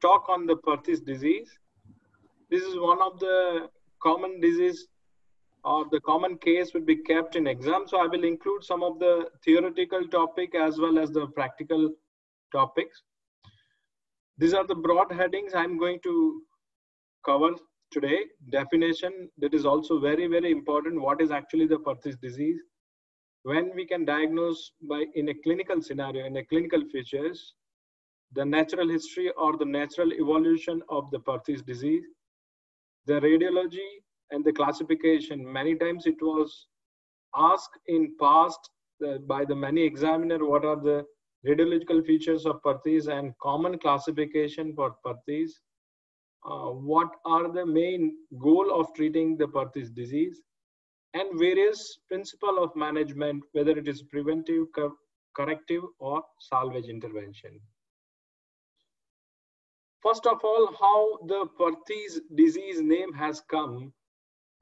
talk on the Perthes disease. This is one of the common disease or the common case would be kept in exam. So I will include some of the theoretical topic as well as the practical topics. These are the broad headings I'm going to cover today. Definition that is also very, very important. What is actually the Perthes disease? When we can diagnose by in a clinical scenario, in a clinical features, the natural history or the natural evolution of the Perthes disease, the radiology and the classification. Many times it was asked in past uh, by the many examiner what are the radiological features of Perthes and common classification for Perthes. Uh, what are the main goal of treating the Perthes disease and various principle of management, whether it is preventive, corrective or salvage intervention. First of all, how the Perthes disease name has come.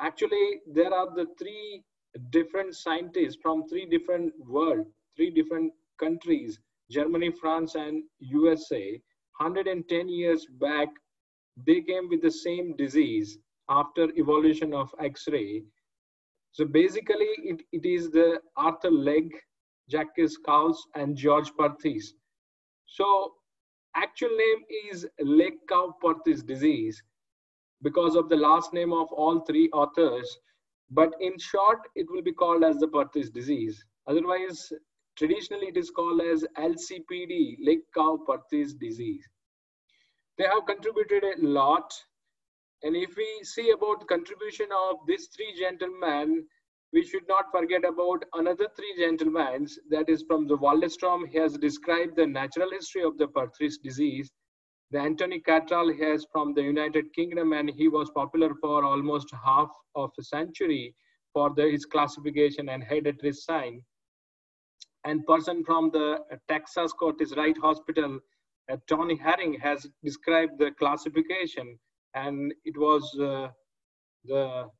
Actually, there are the three different scientists from three different world, three different countries, Germany, France, and USA. 110 years back, they came with the same disease after evolution of X-ray. So basically, it, it is the Arthur Legg, Jacques Kaus, and George Perthes. So actual name is Legg-Calvé-Perthes disease because of the last name of all three authors. But in short, it will be called as the Perthes disease. Otherwise, traditionally it is called as LCPD, Legg-Calvé-Perthes disease. They have contributed a lot. And if we see about the contribution of these three gentlemen, we should not forget about another three gentlemen that is from the Waldenstrom. He has described the natural history of the Perthes disease. The Anthony Catterall has from the United Kingdom and he was popular for almost half of a century for the, his classification and head-at-risk sign. And person from the Texas Scottish Rite Hospital, uh, Tony Herring has described the classification and it was uh, the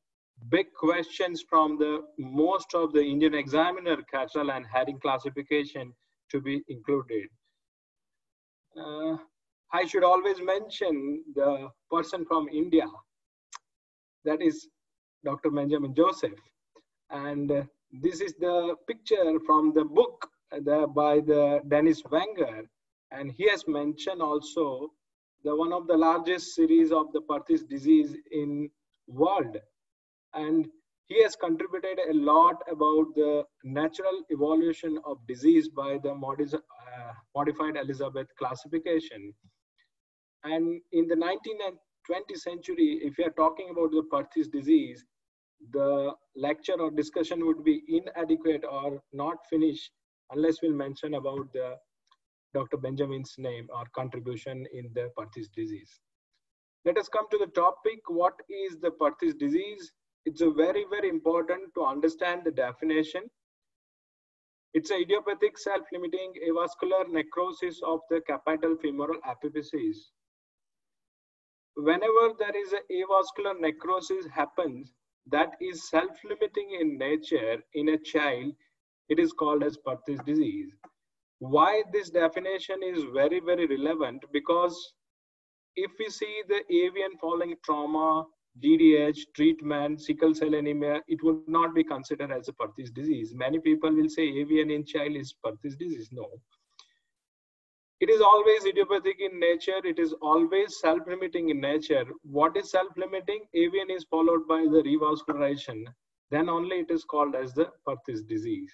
big questions from the most of the Indian examiner Catterall and Herring classification to be included. Uh, I should always mention the person from India, that is Dr. Benjamin Joseph. And uh, this is the picture from the book uh, the, by the Dennis Wenger. And he has mentioned also the one of the largest series of the Perthes disease in world and he has contributed a lot about the natural evolution of disease by the uh, modified Elizabeth classification. And in the 19th and 20th century, if you are talking about the Perthes disease, the lecture or discussion would be inadequate or not finished unless we'll mention about the Dr. Benjamin's name or contribution in the Perthes disease. Let us come to the topic, what is the Perthes disease? It's very, very important to understand the definition. It's idiopathic self-limiting avascular necrosis of the capital femoral epiphysis. Whenever there is a avascular necrosis happens, that is self-limiting in nature in a child, it is called as Perthes disease. Why this definition is very, very relevant because if we see the AVN falling trauma, DDH, treatment, sickle cell anemia, it would not be considered as a Perthes disease. Many people will say AVN in child is Perthes disease. No. It is always idiopathic in nature. It is always self-limiting in nature. What is self-limiting? AVN is followed by the revascularization. Then only it is called as the Perthes disease.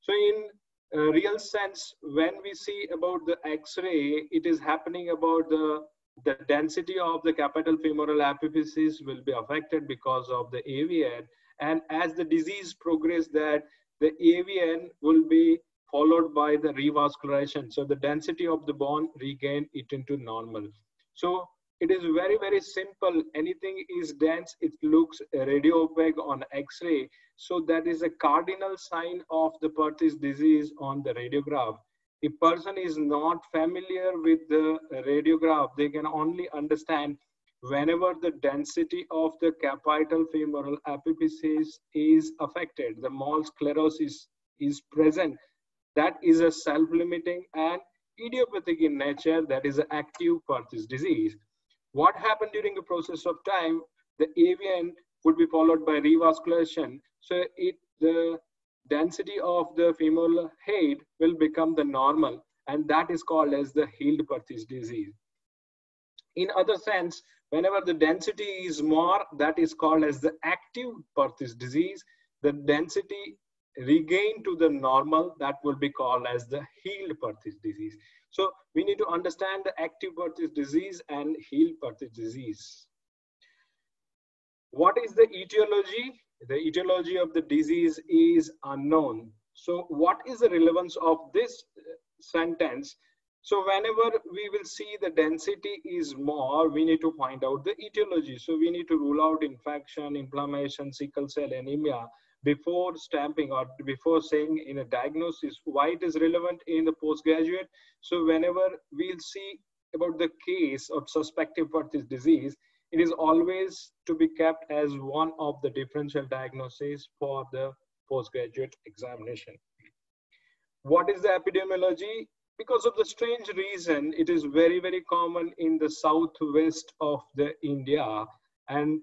So in uh, real sense, when we see about the X-ray, it is happening about the the density of the capital femoral epiphysis will be affected because of the AVN. And as the disease progresses, that the AVN will be followed by the revascularization. So the density of the bone regain it into normal. So it is very, very simple. Anything is dense, it looks radio opaque on X-ray. So that is a cardinal sign of the Perthes disease on the radiograph if a person is not familiar with the radiograph, they can only understand whenever the density of the capital femoral epiphysis is affected, the mole sclerosis is present, that is a self-limiting and idiopathic in nature, that is active Perthes disease. What happened during the process of time, the AVN would be followed by revascularization. So it, the density of the femoral head will become the normal and that is called as the healed Perthes disease. In other sense, whenever the density is more, that is called as the active Perthes disease. The density regained to the normal, that will be called as the healed Perthes disease. So we need to understand the active Perthes disease and healed Perthes disease. What is the etiology? The etiology of the disease is unknown. So what is the relevance of this uh, sentence. So whenever we will see the density is more, we need to find out the etiology. So we need to rule out infection, inflammation, sickle cell anemia before stamping or before saying in a diagnosis why it is relevant in the postgraduate. So whenever we'll see about the case of suspected Perthes disease, it is always to be kept as one of the differential diagnoses for the postgraduate examination. What is the epidemiology? Because of the strange reason, it is very, very common in the southwest of the India. And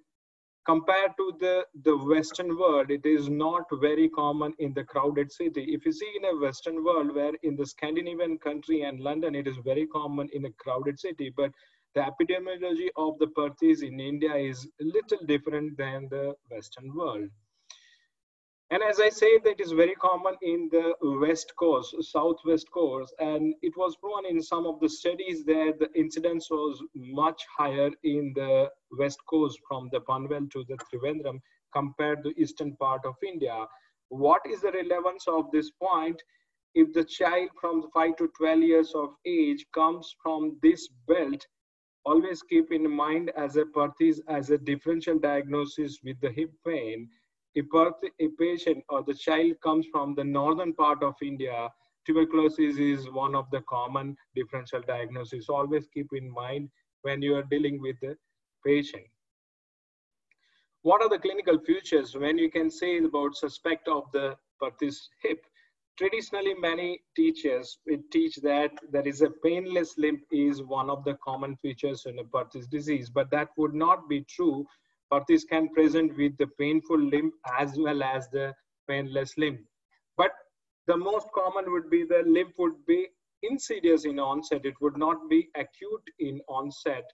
compared to the, the Western world, it is not very common in the crowded city. If you see in a Western world where in the Scandinavian country and London, it is very common in a crowded city, but the epidemiology of the Perthes in India is a little different than the Western world. And as I said, that is very common in the West Coast, Southwest Coast, and it was proven in some of the studies that the incidence was much higher in the West Coast from the Panvel to the Trivandrum compared to eastern part of India. What is the relevance of this point? If the child from 5 to 12 years of age comes from this belt, always keep in mind as a Perthes as a differential diagnosis with the hip pain if a patient or the child comes from the northern part of India, tuberculosis is one of the common differential diagnoses. Always keep in mind when you are dealing with the patient. What are the clinical features when you can say about suspect of the Perthes hip? Traditionally, many teachers teach that there is a painless limp is one of the common features in a Perthes disease, but that would not be true Perthes can present with the painful limp as well as the painless limp. But the most common would be the limp would be insidious in onset. It would not be acute in onset.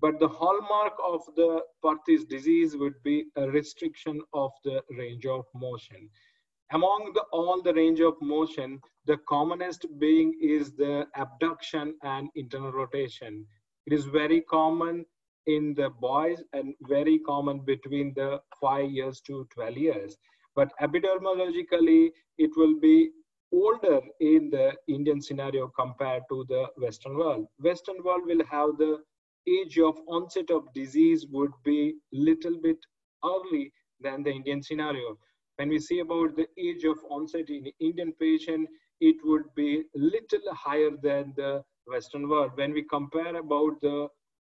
But the hallmark of the Perthes disease would be a restriction of the range of motion. Among the, all the range of motion, the commonest being is the abduction and internal rotation. It is very common in the boys and very common between the 5 years to 12 years. But epidemiologically, it will be older in the Indian scenario compared to the Western world. Western world will have the age of onset of disease would be little bit early than the Indian scenario. When we see about the age of onset in Indian patient, it would be little higher than the Western world. When we compare about the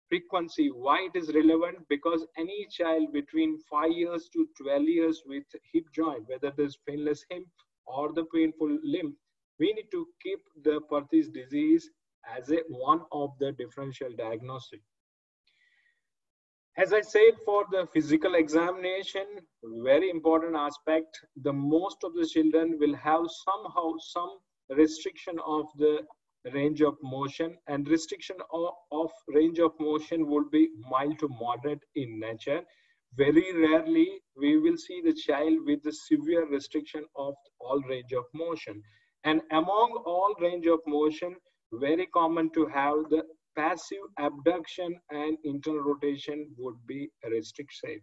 frequency why it is relevant because any child between 5 years to 12 years with hip joint whether there's painless hip or the painful limb we need to keep the Perthes disease as a one of the differential diagnostic as I said for the physical examination, very important aspect, the most of the children will have somehow some restriction of the range of motion and restriction of, of range of motion would be mild to moderate in nature. Very rarely we will see the child with the severe restriction of all range of motion. And among all range of motion, very common to have the passive abduction and internal rotation would be restricted.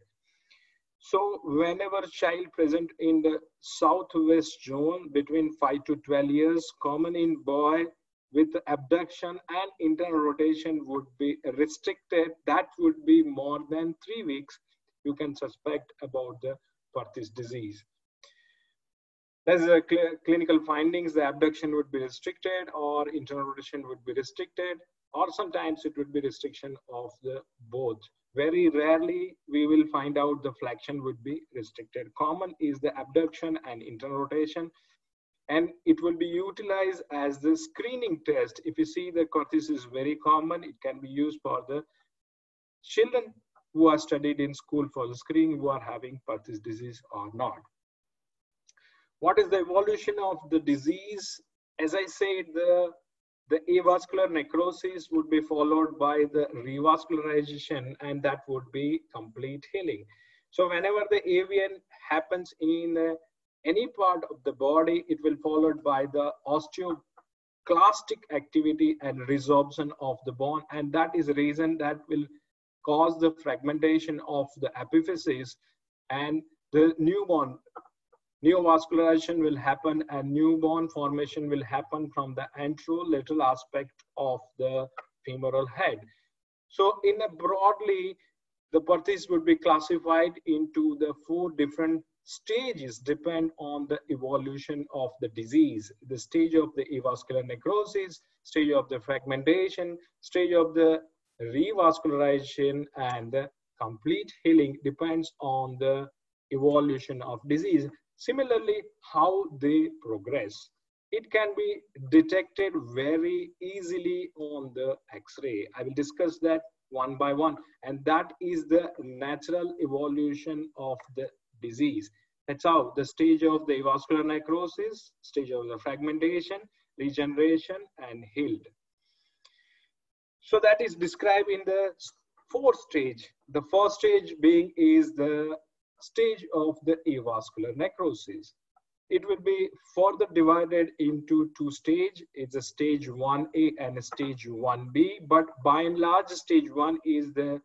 So whenever child present in the southwest zone between 5 to 12 years, common in boy with abduction and internal rotation would be restricted, that would be more than three weeks, you can suspect about the Perthes disease. As a cl clinical findings, the abduction would be restricted or internal rotation would be restricted, or sometimes it would be restriction of the both. Very rarely we will find out the flexion would be restricted. Common is the abduction and internal rotation and it will be utilized as the screening test. If you see the cortis is very common, it can be used for the children who are studied in school for the screening who are having Perthes disease or not. What is the evolution of the disease? As I said, the, the avascular necrosis would be followed by the revascularization and that would be complete healing. So whenever the AVN happens in uh, any part of the body, it will followed by the osteoclastic activity and resorption of the bone. And that is the reason that will cause the fragmentation of the epiphysis and the newborn neovascularization will happen and new bone formation will happen from the anterolateral aspect of the femoral head. So in a broadly, the Perthes would be classified into the four different stages depend on the evolution of the disease. The stage of the avascular necrosis, stage of the fragmentation, stage of the revascularization and the complete healing depends on the evolution of disease. Similarly, how they progress. It can be detected very easily on the X-ray. I will discuss that one by one. And that is the natural evolution of the disease. That's how the stage of the avascular necrosis, stage of the fragmentation, regeneration, and healed. So that is described in the fourth stage. The first stage being is the stage of the avascular necrosis. It will be further divided into two stages. It's a stage 1A and a stage 1B, but by and large, stage 1 is the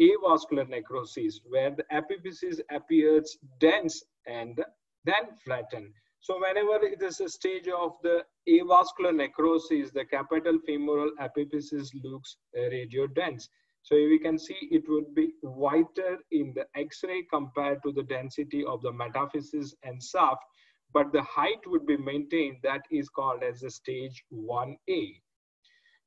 avascular necrosis, where the epiphysis appears dense and then flatten. So whenever it is a stage of the avascular necrosis, the capital femoral epiphysis looks radiodense. So we can see it would be whiter in the X-ray compared to the density of the metaphysis and soft, but the height would be maintained. That is called as the stage 1A.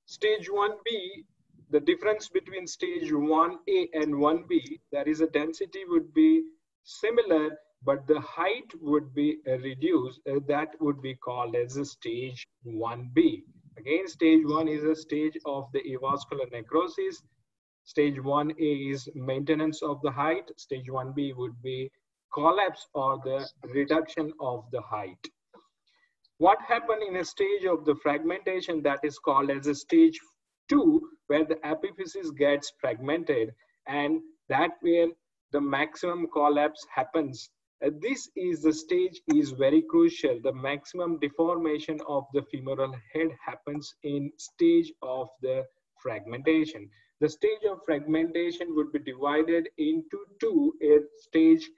Stage 1B, the difference between stage 1A and 1B, there is a density would be similar but the height would be reduced. Uh, that would be called as a stage 1B. Again, stage 1 is a stage of the avascular necrosis. Stage 1A is maintenance of the height. Stage 1B would be collapse or the reduction of the height. What happened in a stage of the fragmentation that is called as a stage 2 where the epiphysis gets fragmented and that where the maximum collapse happens uh, this is the stage is very crucial. The maximum deformation of the femoral head happens in stage of the fragmentation. The stage of fragmentation would be divided into two, a stage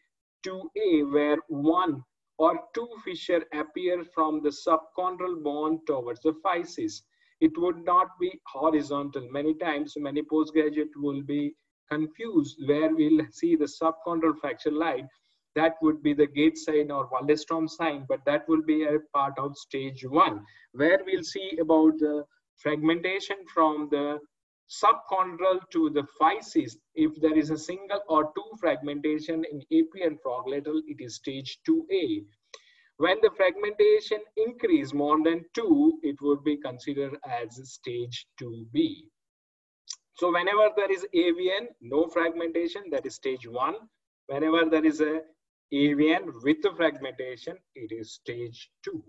2A where one or two fissure appear from the subchondral bone towards the physis. It would not be horizontal. Many times, many postgraduate will be confused where we'll see the subchondral fracture line that would be the gate sign or Waldenstrom sign, but that will be a part of stage one, where we'll see about the fragmentation from the subchondral to the physis. If there is a single or two fragmentation in AP and froglateral, it is stage 2A. When the fragmentation increase more than two, it would be considered as stage 2B. So whenever there is AVN, no fragmentation, that is stage one. Whenever there is a AVN with the fragmentation, it is stage two.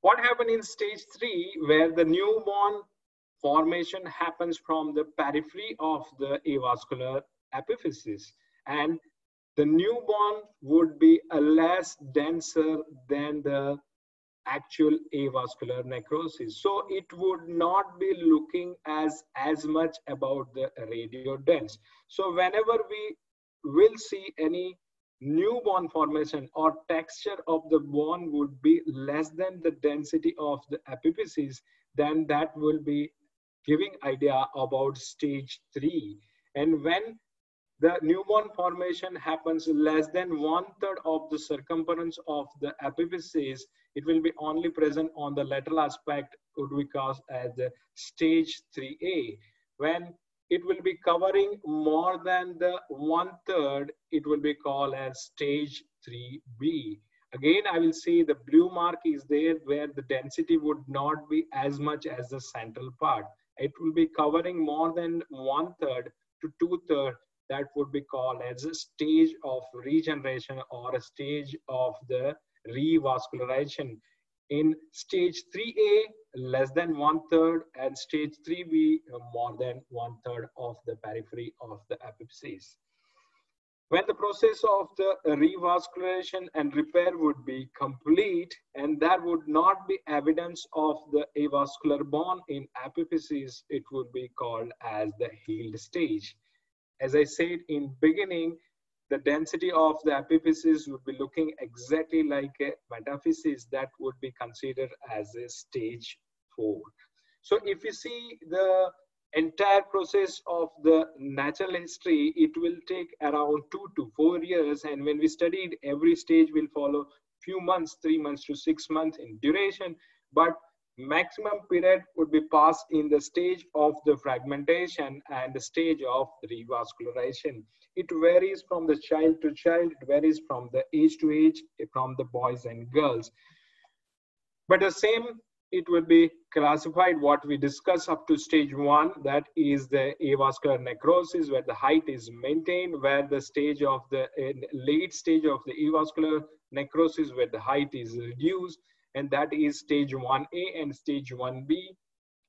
What happened in stage three, where the new bone formation happens from the periphery of the avascular epiphysis, and the new bone would be a less denser than the actual avascular necrosis. So it would not be looking as, as much about the radio dense. So whenever we will see any new bone formation or texture of the bone would be less than the density of the epiphysis, then that will be giving idea about stage three. And when the new bone formation happens less than one third of the circumference of the epiphysis, it will be only present on the lateral aspect, would be called as the stage 3A. When it will be covering more than the one third, it will be called as stage 3B. Again, I will see the blue mark is there where the density would not be as much as the central part. It will be covering more than one third to two third. That would be called as a stage of regeneration or a stage of the revascularization. In stage 3A, less than one third, and stage 3B, more than one third of the periphery of the epiphysis. When the process of the revascularization and repair would be complete, and there would not be evidence of the avascular bone in epiphysis, it would be called as the healed stage. As I said in beginning, the density of the epiphysis would be looking exactly like a metaphysis that would be considered as a stage four. So if you see the entire process of the natural history, it will take around two to four years. And when we studied, every stage will follow few months, three months to six months in duration. But maximum period would be passed in the stage of the fragmentation and the stage of revascularization. It varies from the child to child, it varies from the age to age, from the boys and girls. But the same it will be classified what we discuss up to stage one that is the avascular necrosis where the height is maintained where the stage of the uh, late stage of the avascular necrosis where the height is reduced and that is stage 1a and stage 1b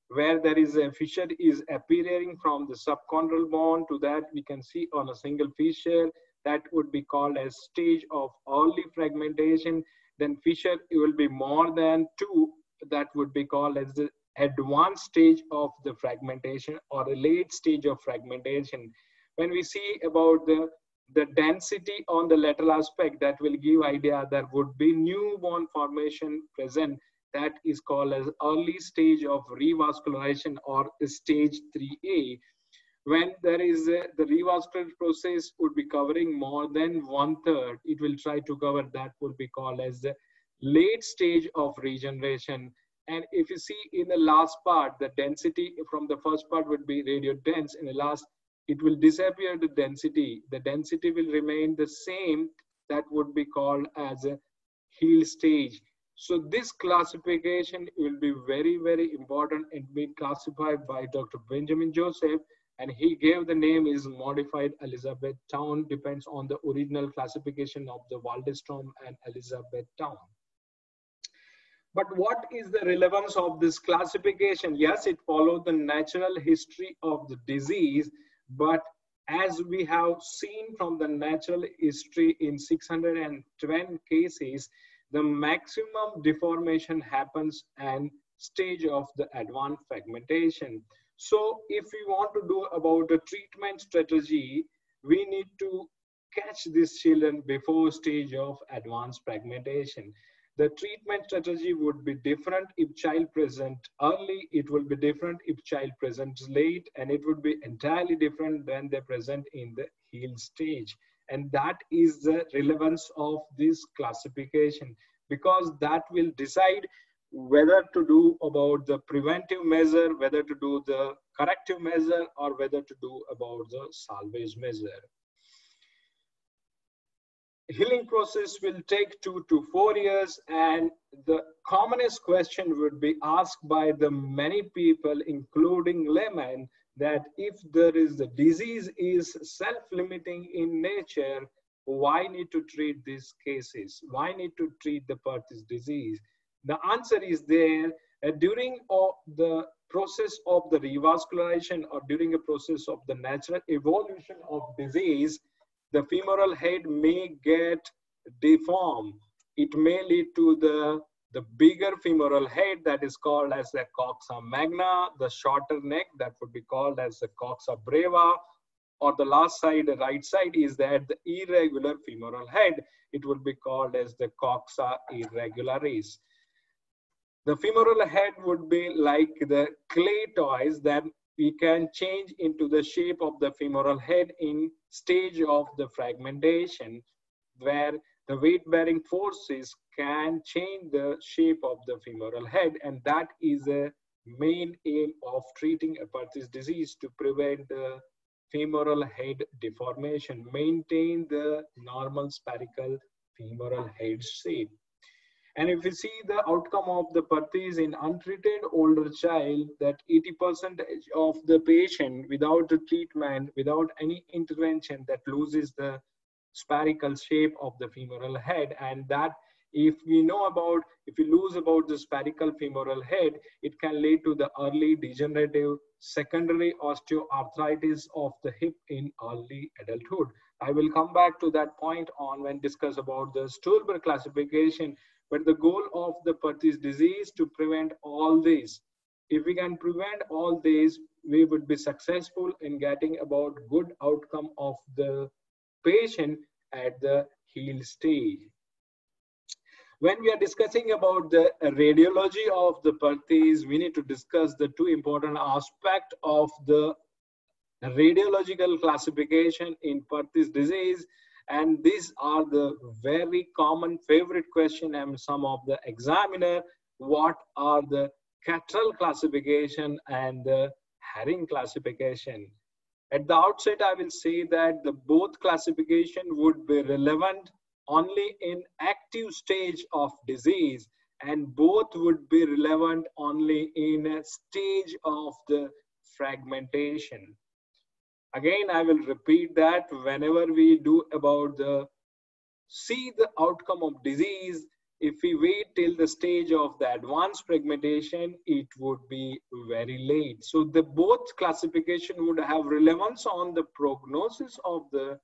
where there is a fissure is appearing from the subchondral bone to that we can see on a single fissure that would be called as stage of early fragmentation. Then fissure will be more than two that would be called as the advanced stage of the fragmentation or a late stage of fragmentation. When we see about the, the density on the lateral aspect, that will give idea there would be new bone formation present that is called as early stage of revascularization or stage 3A. When there is a, the revascular process would be covering more than one third, it will try to cover that would be called as the late stage of regeneration. And if you see in the last part, the density from the first part would be radio dense. In the last, it will disappear the density. The density will remain the same. That would be called as a heal stage. So this classification will be very, very important and being classified by Dr. Benjamin Joseph. And he gave the name is modified Elizabeth Town, depends on the original classification of the Waldenstrom and Elizabeth Town. But what is the relevance of this classification? Yes, it follows the natural history of the disease, but as we have seen from the natural history in 610 cases, the maximum deformation happens and stage of the advanced fragmentation. So if we want to do about a treatment strategy, we need to catch these children before stage of advanced fragmentation. The treatment strategy would be different if child present early, it will be different if child presents late, and it would be entirely different when they present in the healed stage. And that is the relevance of this classification because that will decide whether to do about the preventive measure, whether to do the corrective measure, or whether to do about the salvage measure healing process will take two to four years and the commonest question would be asked by the many people including laymen that if there is the disease is self-limiting in nature why need to treat these cases? Why need to treat the Perthes disease? The answer is there uh, during uh, the process of the revascularization or during a process of the natural evolution of disease the femoral head may get deformed. It may lead to the, the bigger femoral head that is called as the coxa magna, the shorter neck that would be called as the coxa breva, or the last side, the right side is that the irregular femoral head. It would be called as the coxa irregularis. The femoral head would be like the clay toys that we can change into the shape of the femoral head in stage of the fragmentation where the weight-bearing forces can change the shape of the femoral head and that is a main aim of treating a Perthes disease to prevent the femoral head deformation, maintain the normal spherical femoral head shape. And if you see the outcome of the Perthes in untreated older child, that 80% of the patient without the treatment, without any intervention, that loses the spherical shape of the femoral head. And that if we know about, if we lose about the spherical femoral head, it can lead to the early degenerative secondary osteoarthritis of the hip in early adulthood. I will come back to that point on when discuss about the Stulberg classification but the goal of the Perthes disease to prevent all these. If we can prevent all these, we would be successful in getting about good outcome of the patient at the heal stage. When we are discussing about the radiology of the Perthes, we need to discuss the two important aspects of the radiological classification in Perthes disease and these are the very common favorite question and some of the examiner what are the Catterall classification and the Herring classification? At the outset i will say that the both classification would be relevant only in active stage of disease and both would be relevant only in a stage of the fragmentation again i will repeat that whenever we do about the see the outcome of disease if we wait till the stage of the advanced fragmentation it would be very late. So the both classification would have relevance on the prognosis of the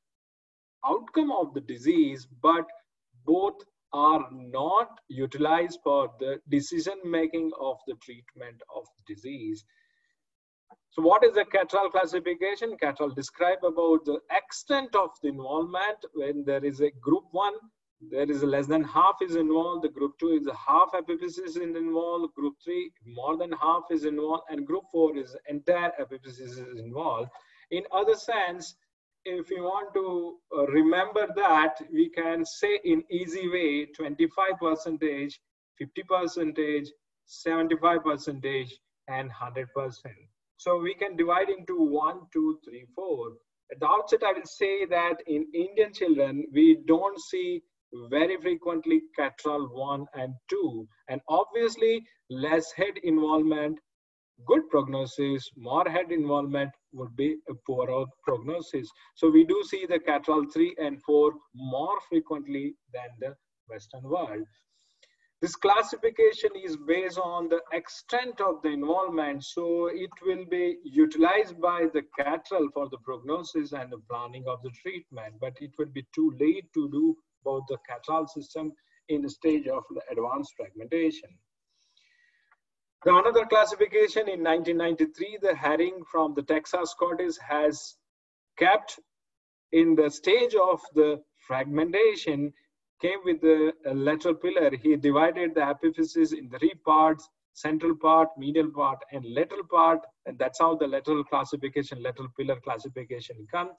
outcome of the disease but both are not utilized for the decision making of the treatment of disease so what is the Catterall classification? Catterall describe about the extent of the involvement when there is a group one, there is less than half is involved, the group two is half epiphysis is involved, group three more than half is involved, and group four is entire epiphysis is involved. In other sense, if you want to uh, remember that, we can say in easy way 25 percentage, 50 percentage, 75 percentage, and 100 percent. So we can divide into one, two, three, four. At the outset, I will say that in Indian children, we don't see very frequently Catterall 1 and 2. And obviously, less head involvement, good prognosis, more head involvement would be a poorer prognosis. So we do see the Catterall 3 and 4 more frequently than the Western world. This classification is based on the extent of the involvement, so it will be utilized by the Catterall for the prognosis and the planning of the treatment, but it would be too late to do both the Catterall system in the stage of the advanced fragmentation. The another classification in 1993, the Herring from the Texas Scottish has kept in the stage of the fragmentation came with the uh, lateral pillar. He divided the epiphysis in three parts, central part, medial part, and lateral part. And that's how the lateral classification, lateral pillar classification come.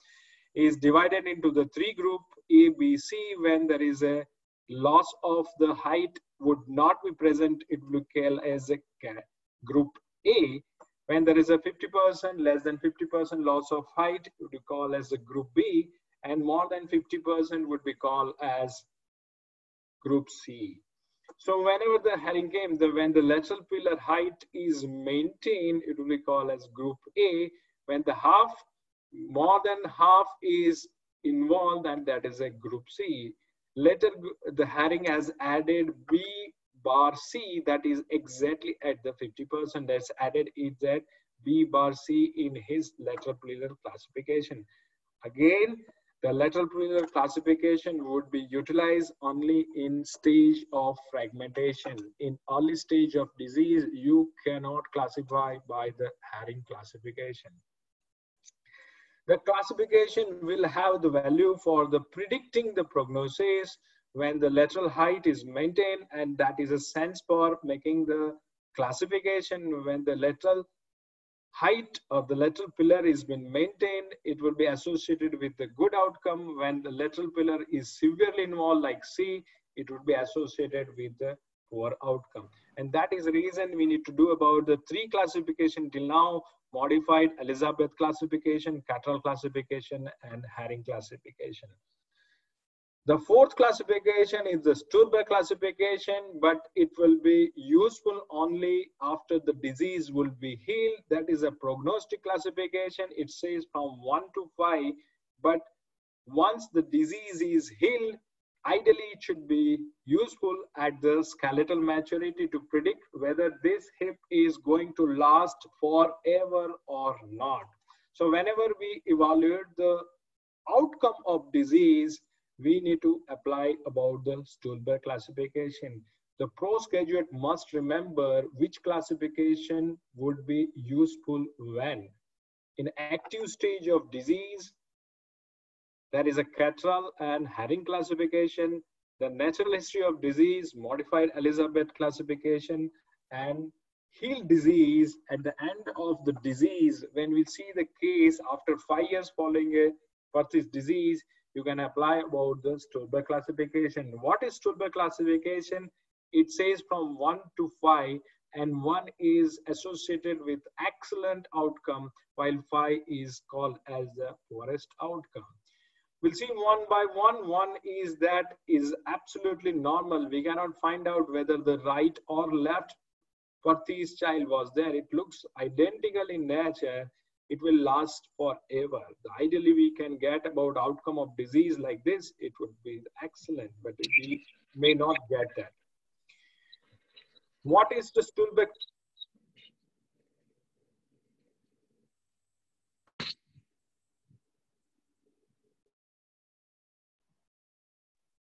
Is divided into the three group A, B, C. When there is a loss of the height would not be present, it will call as a group A. When there is a 50%, less than 50% loss of height, it would be called as a group B. And more than 50% would be called as group C. So whenever the herring came, the, when the lateral pillar height is maintained, it will be called as group A. When the half, more than half is involved, and that is a group C. Later, the herring has added B bar C, that is exactly at the 50%. That's added is that B bar C in his lateral pillar classification. Again, the lateral pillar classification would be utilized only in stage of fragmentation. In early stage of disease, you cannot classify by the Herring classification. The classification will have the value for the predicting the prognosis when the lateral height is maintained and that is a sense for making the classification when the lateral height of the lateral pillar is been maintained, it will be associated with the good outcome. When the lateral pillar is severely involved like C, it would be associated with the poor outcome. And that is the reason we need to do about the three classification till now, modified Elizabeth classification, Catterall classification, and Herring classification. The fourth classification is the Stulberg classification, but it will be useful only after the disease will be healed. That is a prognostic classification. It says from 1 to 5, but once the disease is healed, ideally it should be useful at the skeletal maturity to predict whether this hip is going to last forever or not. So whenever we evaluate the outcome of disease, we need to apply about the Stulberg classification. The postgraduate must remember which classification would be useful when. In active stage of disease, there is a Catterall and Herring classification, the natural history of disease, modified Elizabeth classification, and healed disease at the end of the disease, when we see the case after five years following a Perthes disease, you can apply about the Stulberg classification. What is Stulberg classification? It says from 1 to 5 and 1 is associated with excellent outcome while 5 is called as the worst outcome. We'll see one by one. One is that is absolutely normal. We cannot find out whether the right or left Perthes child was there. It looks identical in nature it will last forever. Ideally, we can get about outcome of disease like this, it would be excellent, but we may not get that. What is the Stulberg?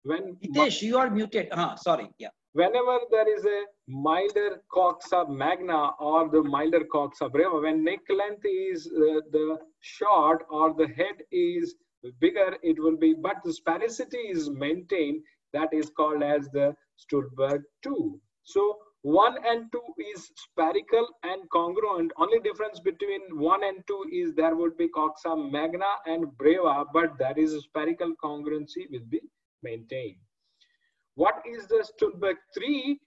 When Hitesh, you are muted. Uh, sorry. Yeah whenever there is a milder coxa magna or the milder coxa breva, when neck length is uh, the short or the head is bigger, it will be, but the sphericity is maintained. That is called as the Stulberg 2. So 1 and 2 is spherical and congruent. Only difference between 1 and 2 is there would be coxa magna and breva, but that is spherical congruency will be maintained. What is the Stulberg 3?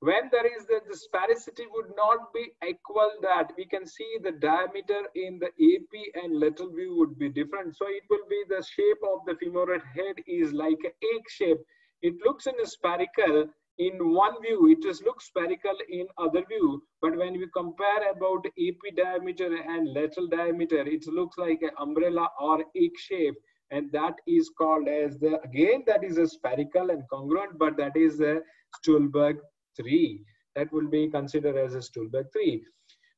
When there is the, sphericity would not be equal that we can see the diameter in the AP and lateral view would be different. So it will be the shape of the femoral head is like an egg shape. It looks in a spherical in one view, it just looks spherical in other view. But when we compare about AP diameter and lateral diameter, it looks like an umbrella or egg shape and that is called as the again that is a spherical and congruent but that is the Stulberg 3 that will be considered as a Stulberg 3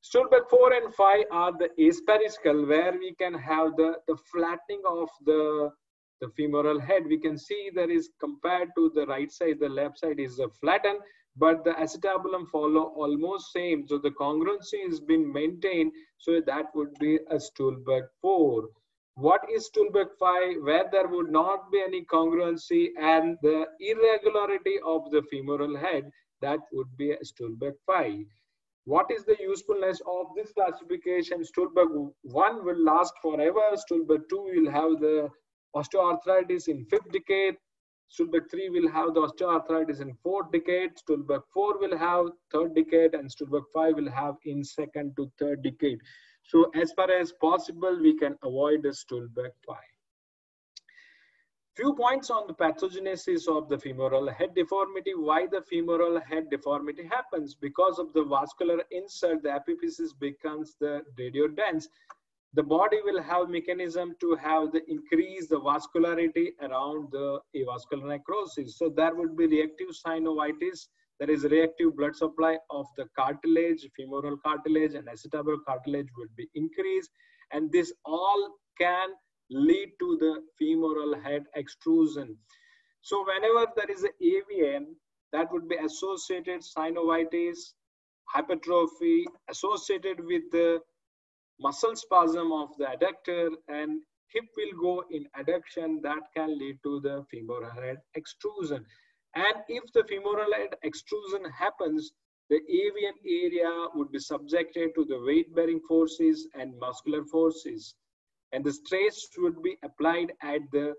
Stulberg 4 and 5 are the aspherical where we can have the the flattening of the the femoral head. We can see there is compared to the right side the left side is flattened but the acetabulum follow almost same. So the congruency has been maintained so that would be a Stulberg 4 what is Stulberg 5 where there would not be any congruency and the irregularity of the femoral head that would be a Stulberg 5. What is the usefulness of this classification? Stulberg 1 will last forever. Stulberg 2 will have the osteoarthritis in fifth decade. Stulberg 3 will have the osteoarthritis in fourth decade. Stulberg 4 will have third decade and Stulberg 5 will have in second to third decade. So as far as possible, we can avoid the Stulberg 5. Few points on the pathogenesis of the femoral head deformity. Why the femoral head deformity happens? Because of the vascular insult, the epiphysis becomes the radiodense. The body will have mechanism to have the increase the vascularity around the avascular necrosis. So there would be reactive synovitis there is reactive blood supply of the cartilage, femoral cartilage and acetabular cartilage would be increased. And this all can lead to the femoral head extrusion. So whenever there is an AVN, that would be associated synovitis, hypertrophy, associated with the muscle spasm of the adductor and hip will go in adduction that can lead to the femoral head extrusion. And if the femoral head extrusion happens, the AVN area would be subjected to the weight-bearing forces and muscular forces. And the stress would be applied at the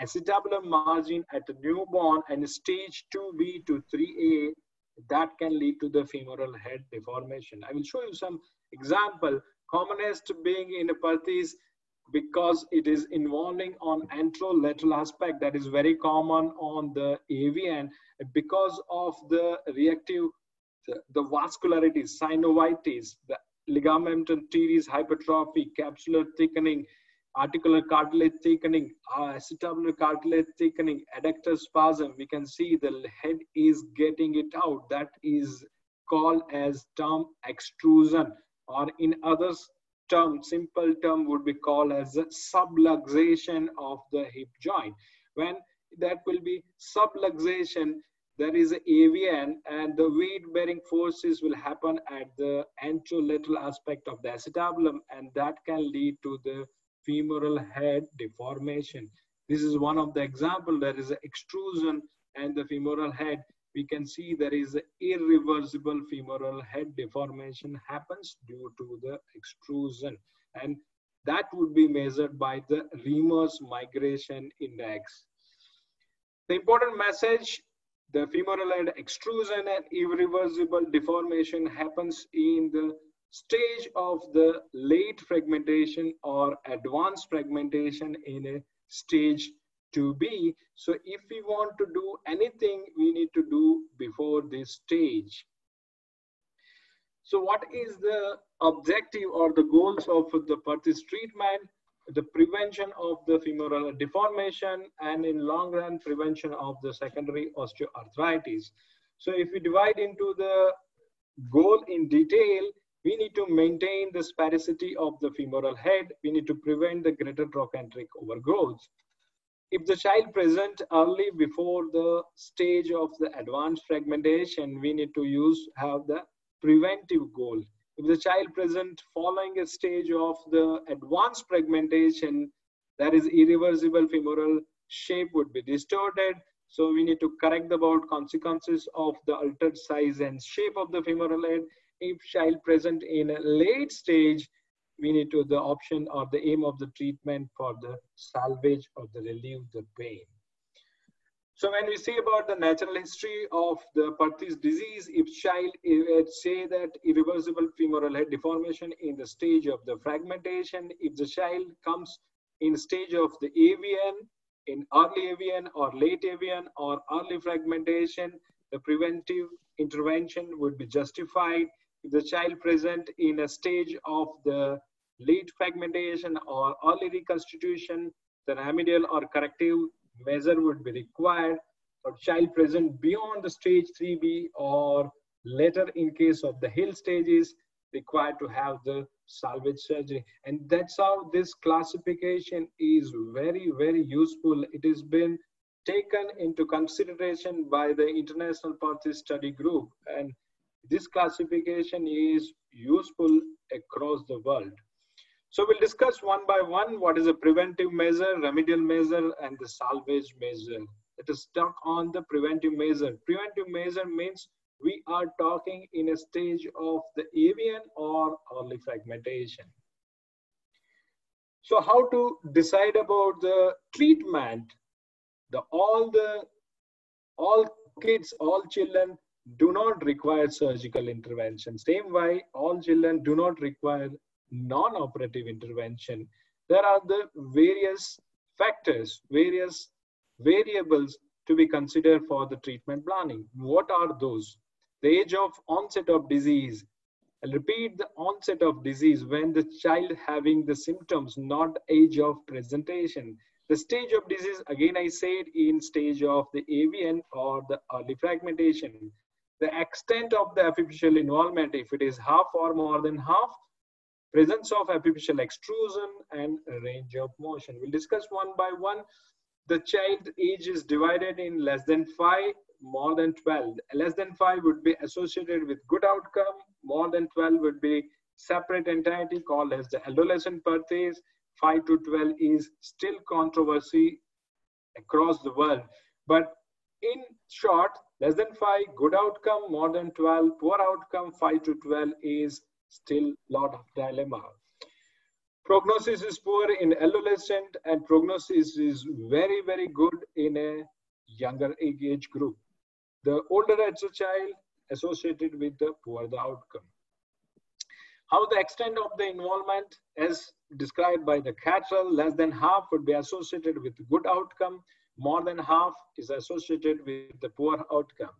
acetabular margin at the newborn and stage 2B to 3A that can lead to the femoral head deformation. I will show you some example. Commonest being in a Perthes because it is involving on anterolateral aspect that is very common on the AVN because of the reactive, the, the vascularity, synovitis, the ligamentum teres hypertrophy, capsular thickening, articular cartilage thickening, uh, acetabular cartilage thickening, adductor spasm. We can see the head is getting it out. That is called as term extrusion or in others term, simple term would be called as subluxation of the hip joint. When that will be subluxation, there is a AVN and the weight bearing forces will happen at the anterolateral aspect of the acetabulum and that can lead to the femoral head deformation. This is one of the example. There is an extrusion and the femoral head. We can see there is an irreversible femoral head deformation happens due to the extrusion. And that would be measured by the Reimer's migration index. The important message, the femoral head extrusion and irreversible deformation happens in the stage of the late fragmentation or advanced fragmentation in a stage 2b. So if we want to do anything, we need to do before this stage. So what is the objective or the goals of the Perthes treatment? The prevention of the femoral deformation and in long run prevention of the secondary osteoarthritis. So if we divide into the goal in detail, we need to maintain the sphericity of the femoral head. We need to prevent the greater trochanteric overgrowth. If the child present early before the stage of the advanced fragmentation, we need to use have the preventive goal. If the child present following a stage of the advanced fragmentation, that is irreversible femoral shape would be distorted. So we need to correct about consequences of the altered size and shape of the femoral head if child present in a late stage, we need to the option or the aim of the treatment for the salvage or the relieve the pain. So when we see about the natural history of the Perthes disease, if child say that irreversible femoral head deformation in the stage of the fragmentation, if the child comes in stage of the AVN, in early AVN or late AVN or early fragmentation, the preventive intervention would be justified. If the child present in a stage of the late fragmentation or early reconstitution, the remedial or corrective measure would be required. For child present beyond the stage 3B or later in case of the hill stages, required to have the salvage surgery. And that's how this classification is very, very useful. It has been taken into consideration by the International Perthes Study Group. And this classification is useful across the world. So we'll discuss one by one what is a preventive measure, remedial measure, and the salvage measure. Let us talk on the preventive measure. Preventive measure means we are talking in a stage of the AVN or early fragmentation. So how to decide about the treatment? The all the all kids, all children do not require surgical intervention. Same way, all children do not require non-operative intervention. There are the various factors, various variables to be considered for the treatment planning. What are those? The age of onset of disease. I'll repeat the onset of disease when the child having the symptoms, not age of presentation. The stage of disease, again I said in stage of the AVN or the early fragmentation the extent of the epiphyseal involvement, if it is half or more than half, presence of epiphyseal extrusion and range of motion. We'll discuss one by one. The child age is divided in less than 5, more than 12. Less than 5 would be associated with good outcome. More than 12 would be separate entity called as the adolescent Perthes. 5 to 12 is still controversy across the world. But in short, less than 5, good outcome, more than 12, poor outcome, 5 to 12 is still lot of dilemma. Prognosis is poor in adolescent and prognosis is very, very good in a younger age group. The older as a child associated with the poor the outcome. How the extent of the involvement as described by the Catterall, less than half would be associated with good outcome, more than half is associated with the poor outcome.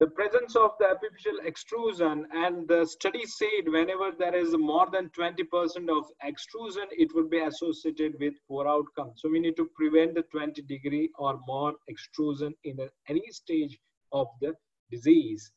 The presence of the epiphyseal extrusion and the study said whenever there is more than 20% of extrusion, it will be associated with poor outcome. So we need to prevent the 20 degree or more extrusion in any stage of the disease.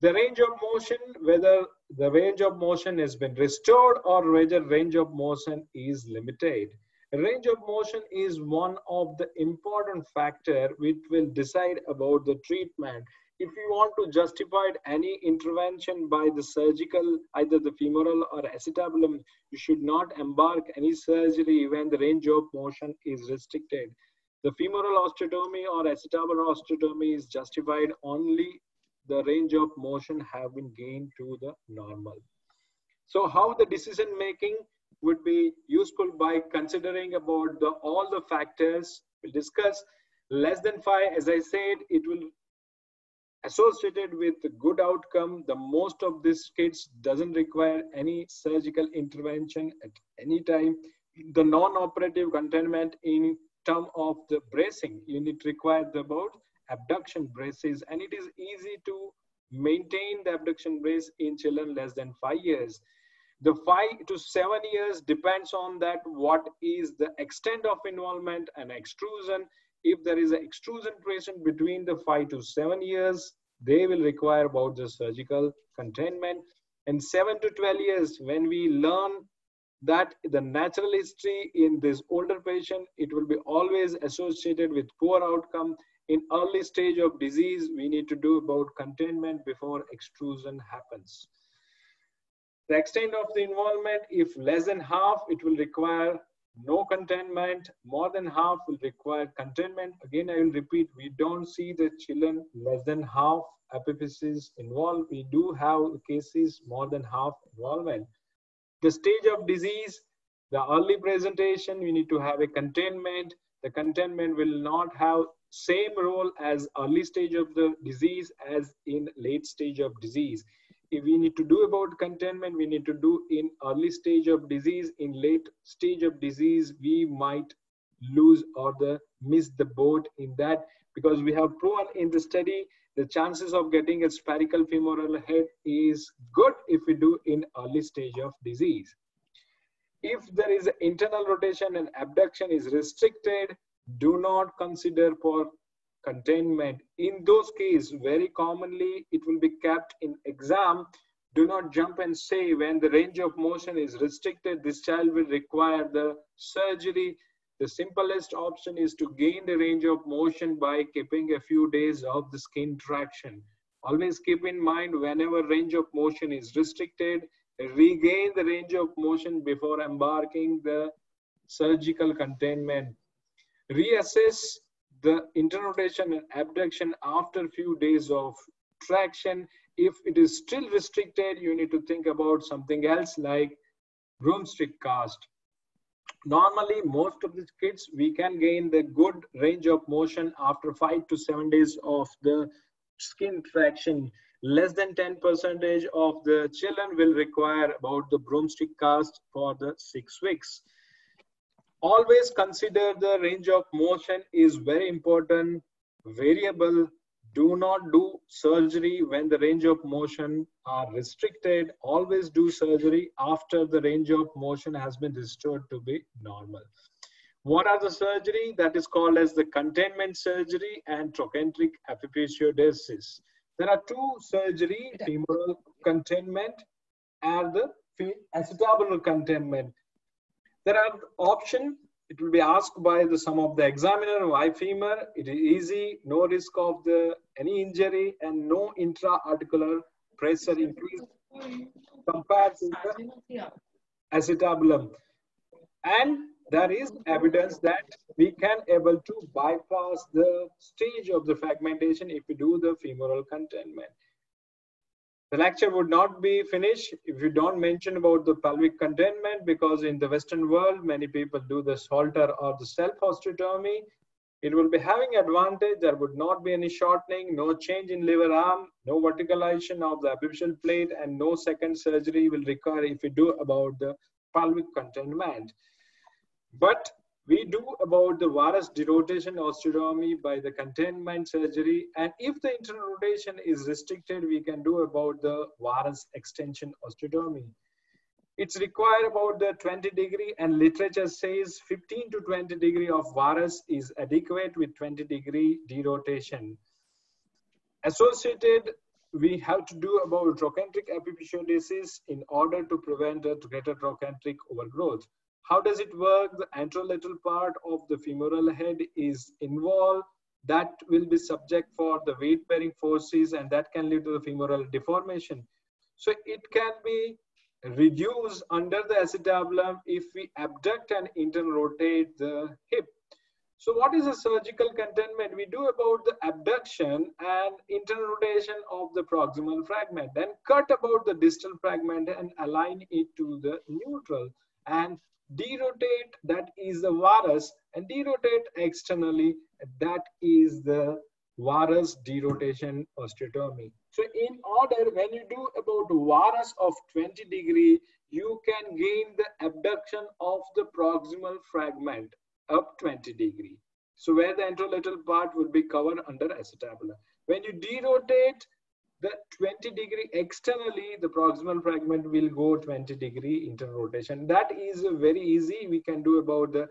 The range of motion, whether the range of motion has been restored or whether range of motion is limited. Range of motion is one of the important factor which will decide about the treatment if you want to justify any intervention by the surgical, either the femoral or acetabulum, you should not embark any surgery when the range of motion is restricted. The femoral osteotomy or acetabular osteotomy is justified only the range of motion have been gained to the normal. So how the decision making would be useful by considering about the, all the factors we'll discuss less than five as i said it will associated with good outcome, the most of these kids doesn't require any surgical intervention at any time. The non-operative containment in term of the bracing, you need to require about abduction braces and it is easy to maintain the abduction brace in children less than five years. The five to seven years depends on that what is the extent of involvement and extrusion if there is an extrusion present between the five to seven years, they will require about the surgical containment. And seven to 12 years, when we learn that the natural history in this older patient, it will be always associated with poor outcome. In early stage of disease, we need to do about containment before extrusion happens. The extent of the involvement, if less than half, it will require no containment, more than half will require containment. Again, I will repeat, we don't see the children less than half epiphysis involved. We do have cases more than half involvement. The stage of disease, the early presentation, we need to have a containment. The containment will not have same role as early stage of the disease as in late stage of disease we need to do about containment, we need to do in early stage of disease. In late stage of disease, we might lose or the miss the boat in that because we have proven in the study the chances of getting a spherical femoral head is good if we do in early stage of disease. If there is internal rotation and abduction is restricted, do not consider for containment. In those cases, very commonly it will be kept in exam. Do not jump and say when the range of motion is restricted, this child will require the surgery. The simplest option is to gain the range of motion by keeping a few days of the skin traction. Always keep in mind whenever range of motion is restricted, regain the range of motion before embarking the surgical containment. Reassess the interrotation and abduction after few days of traction. If it is still restricted, you need to think about something else like broomstick cast. Normally, most of the kids, we can gain the good range of motion after five to seven days of the skin traction. Less than 10 percentage of the children will require about the broomstick cast for the six weeks always consider the range of motion is very important. Variable do not do surgery when the range of motion are restricted. Always do surgery after the range of motion has been restored to be normal. What are the surgery? That is called as the containment surgery and trochanteric epiphysiodesis there are two surgery femoral containment and the acetabular containment there are option. It will be asked by the some of the examiner why femur. It is easy, no risk of the any injury and no intra-articular pressure increase compared to the acetabulum. And there is evidence that we can able to bypass the stage of the fragmentation if we do the femoral containment. The lecture would not be finished if you don't mention about the pelvic containment because in the Western world, many people do the Salter or the shelf-osteotomy. It will be having advantage. There would not be any shortening, no change in lever arm, no verticalization of the epiphyseal plate, and no second surgery will require if you do about the pelvic containment. But we do about the varus derotation osteotomy by the containment surgery. And if the internal rotation is restricted, we can do about the varus extension osteotomy. It's required about the 20 degree and literature says 15 to 20 degree of varus is adequate with 20 degree derotation. Associated, we have to do about trochanteric epiphysiodesis in order to prevent a greater trochanteric overgrowth. How does it work? The anterolateral part of the femoral head is involved. That will be subject for the weight bearing forces and that can lead to the femoral deformation. So it can be reduced under the acetabulum if we abduct and interrotate the hip. So what is a surgical containment? We do about the abduction and interrotation of the proximal fragment, then cut about the distal fragment and align it to the neutral and derotate, that is the varus, and derotate externally, that is the varus derotation osteotomy. So in order, when you do about varus of 20 degree, you can gain the abduction of the proximal fragment up 20 degree. So where the anterolateral part will be covered under acetabulum. When you derotate, the 20 degree externally, the proximal fragment will go 20 degree internal rotation. That is very easy. We can do about the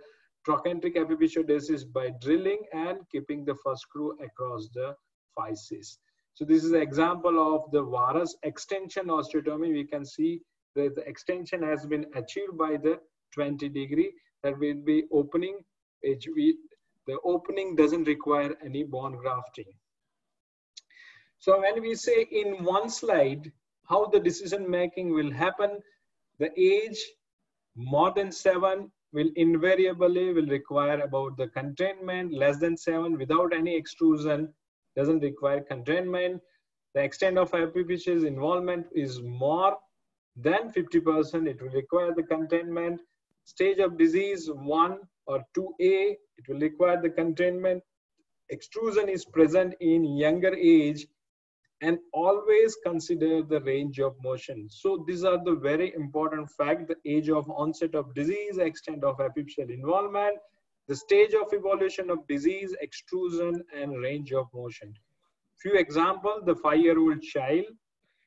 trochanteric epiphysiodesis by drilling and keeping the first screw across the physis. So this is an example of the varus extension osteotomy. We can see that the extension has been achieved by the 20 degree that will be opening. The opening doesn't require any bone grafting. So when we say in one slide, how the decision making will happen, the age more than seven will invariably will require about the containment, less than seven without any extrusion, doesn't require containment. The extent of epiphyseal involvement is more than 50%, it will require the containment. Stage of disease one or 2A, it will require the containment. Extrusion is present in younger age, and always consider the range of motion. So these are the very important fact, the age of onset of disease, extent of epiphyseal involvement, the stage of evolution of disease, extrusion, and range of motion. Few example, the five-year-old child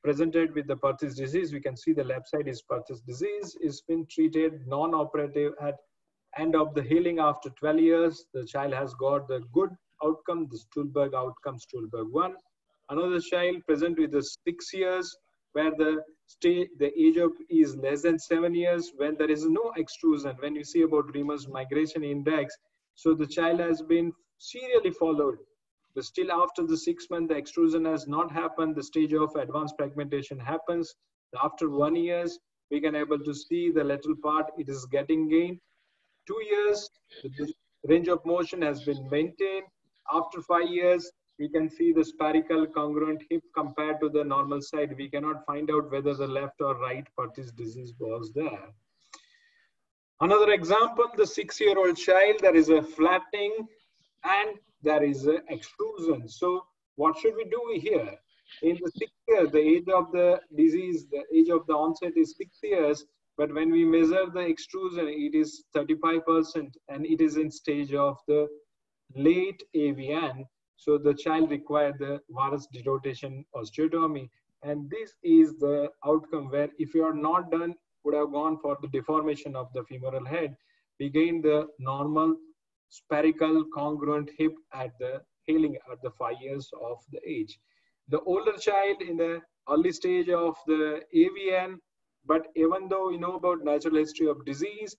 presented with the Perthes disease, we can see the left side is Perthes disease, is been treated non-operative at end of the healing after 12 years. The child has got the good outcome, the Stulberg outcome, Stulberg 1 another child present with the six years where the state the age of is less than seven years when there is no extrusion. When you see about Reimer's migration index so the child has been serially followed. But still after the six month the extrusion has not happened. The stage of advanced fragmentation happens. After one years we can able to see the lateral part it is getting gained. Two years the range of motion has been maintained. After five years we can see the spherical congruent hip compared to the normal side. We cannot find out whether the left or right Perthes disease was there. Another example, the six-year-old child, there is a flattening and there is an extrusion. So what should we do here? In the six years, the age of the disease, the age of the onset is six years, but when we measure the extrusion, it is 35% and it is in stage of the late AVN. So the child required the varus derotation osteotomy. And this is the outcome where if you are not done, would have gone for the deformation of the femoral head. We gain the normal spherical congruent hip at the healing at the five years of the age. The older child in the early stage of the AVN, but even though we know about natural history of disease,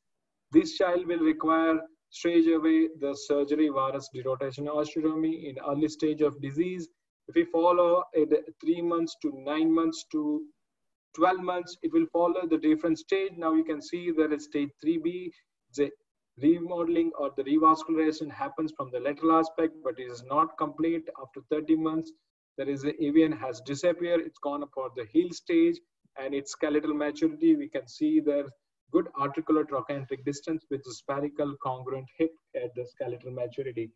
this child will require straight away the surgery varus derotation osteotomy in early stage of disease. If we follow it three months to nine months to 12 months, it will follow the different stage. Now you can see that it's stage 3B. The remodeling or the revascularization happens from the lateral aspect, but it is not complete. After 30 months, there is the AVN has disappeared. It's gone for the heel stage and its skeletal maturity. We can see there good articular trochanteric distance with the spherical congruent hip at the skeletal maturity.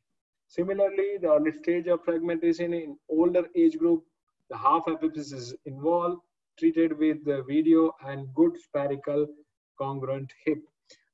Similarly, the early stage of fragmentation in older age group, the half epiphysis is involved, treated with the video and good spherical congruent hip.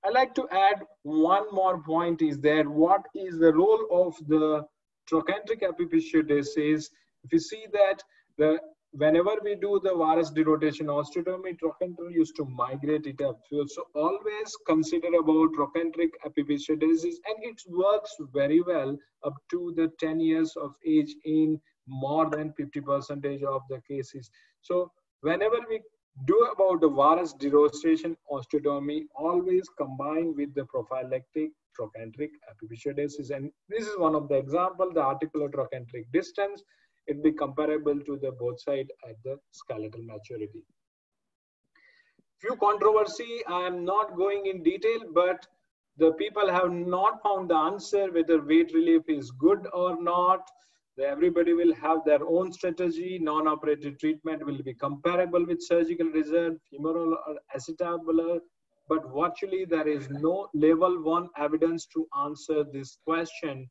I like to add one more point is there. What is the role of the trochanteric epiphysiodesis? If you see that the whenever we do the varus derotation osteotomy, trochanter used to migrate it up. So always consider about trochanteric epiphysiodesis and it works very well up to the 10 years of age in more than 50 percentage of the cases. So whenever we do about the varus derotation osteotomy, always combine with the prophylactic trochanteric epiphysiodesis. And this is one of the example, the articular trochanteric distance it be comparable to the both side at the skeletal maturity. Few controversy, I am not going in detail, but the people have not found the answer whether weight relief is good or not. Everybody will have their own strategy. Non-operative treatment will be comparable with surgical result, femoral or acetabular, but virtually there is no level one evidence to answer this question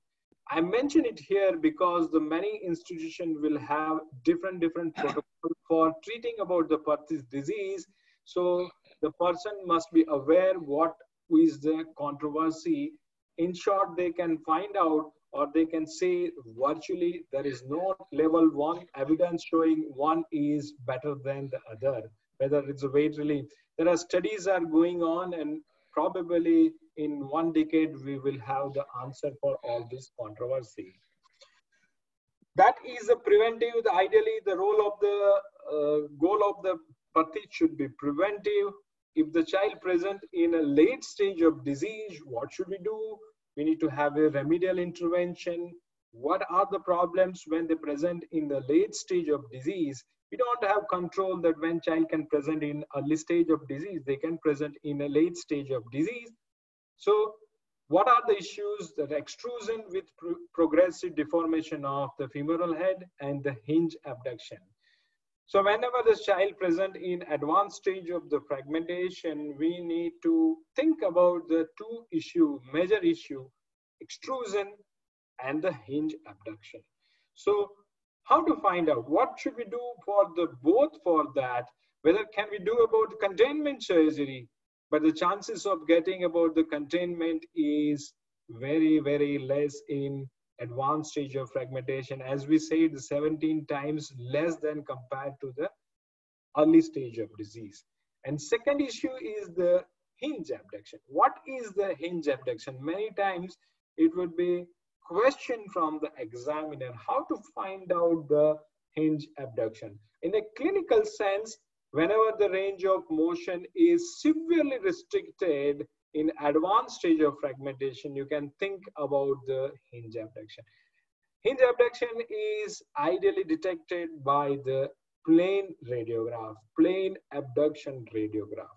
I mention it here because the many institutions will have different different protocols for treating about the Perthes disease. So the person must be aware what is the controversy. In short, they can find out or they can say virtually there is no level one evidence showing one is better than the other, whether it's a weight relief. There are studies are going on and probably in one decade we will have the answer for all this controversy. That is the preventive, ideally the role of the uh, goal of the Perthes should be preventive. If the child present in a late stage of disease, what should we do? We need to have a remedial intervention. What are the problems when they present in the late stage of disease? we don't have control that when child can present in early stage of disease, they can present in a late stage of disease. So what are the issues that extrusion with pro progressive deformation of the femoral head and the hinge abduction? So whenever the child present in advanced stage of the fragmentation, we need to think about the two issue, major issue, extrusion and the hinge abduction. So how to find out what should we do for the both for that whether can we do about containment surgery but the chances of getting about the containment is very very less in advanced stage of fragmentation. As we said 17 times less than compared to the early stage of disease. And second issue is the hinge abduction. What is the hinge abduction? Many times it would be question from the examiner how to find out the hinge abduction. In a clinical sense, whenever the range of motion is severely restricted in advanced stage of fragmentation, you can think about the hinge abduction. Hinge abduction is ideally detected by the plain radiograph, plain abduction radiograph.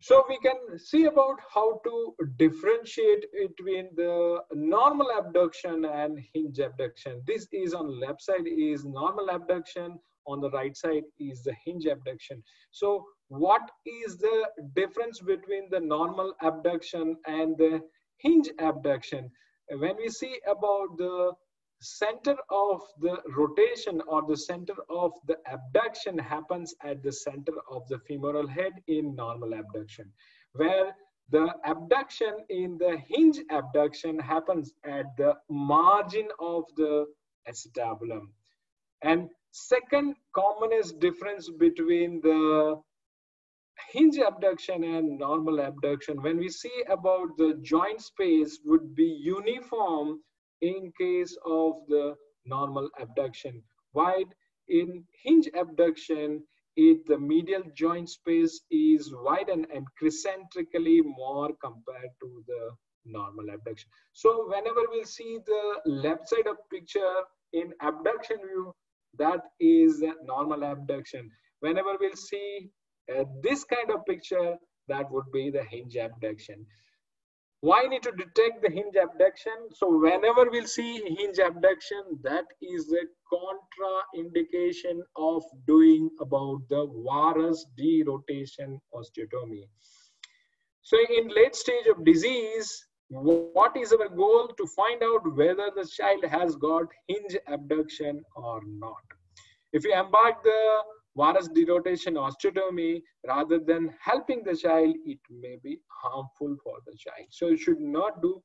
So we can see about how to differentiate between the normal abduction and hinge abduction. This is on left side is normal abduction, on the right side is the hinge abduction. So what is the difference between the normal abduction and the hinge abduction? When we see about the center of the rotation or the center of the abduction happens at the center of the femoral head in normal abduction, where the abduction in the hinge abduction happens at the margin of the acetabulum. And second commonest difference between the hinge abduction and normal abduction, when we see about the joint space would be uniform in case of the normal abduction. Wide in hinge abduction, it, the medial joint space is widened and crescentrically more compared to the normal abduction. So whenever we see the left side of picture in abduction view, that is normal abduction. Whenever we'll see uh, this kind of picture, that would be the hinge abduction. Why need to detect the hinge abduction? So whenever we'll see hinge abduction, that is the contraindication of doing about the varus derotation osteotomy. So in late stage of disease, what is our goal to find out whether the child has got hinge abduction or not? If you embark the varus derotation osteotomy rather than helping the child, it may be harmful for the child. So you should not do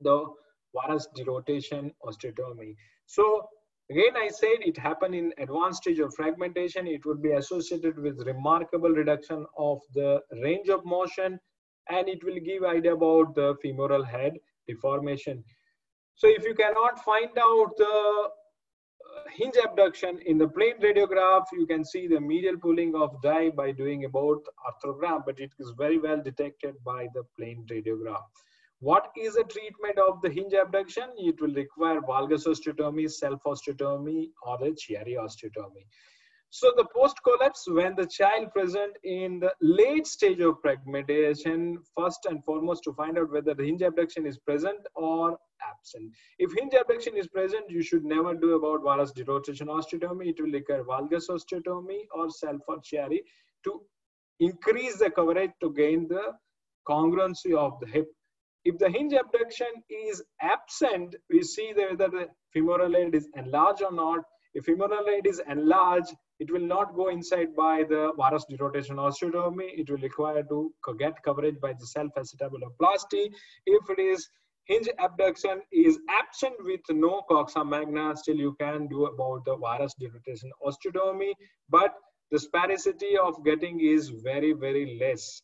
the varus derotation osteotomy. So again, I said it happened in advanced stage of fragmentation. It would be associated with remarkable reduction of the range of motion and it will give idea about the femoral head deformation. So if you cannot find out the uh, hinge abduction in the plain radiograph, you can see the medial pooling of dye by doing about arthrogram, but it is very well detected by the plain radiograph. What is the treatment of the hinge abduction? It will require valgus osteotomy, shelf osteotomy, or a Chiari osteotomy. So the post-collapse, when the child present in the late stage of fragmentation, first and foremost to find out whether the hinge abduction is present or absent. If hinge abduction is present, you should never do about varus derotation osteotomy. It will require valgus osteotomy or shelf or Chiari to increase the coverage to gain the congruency of the hip. If the hinge abduction is absent, we see whether the femoral head is enlarged or not. If femoral head is enlarged, it will not go inside by the varus derotation osteotomy. It will require to get coverage by the shelf-acetabuloplasty. If it is hinge abduction is absent with no coxa magna, still you can do about the varus derotation osteotomy, but the sphericity of getting is very, very less.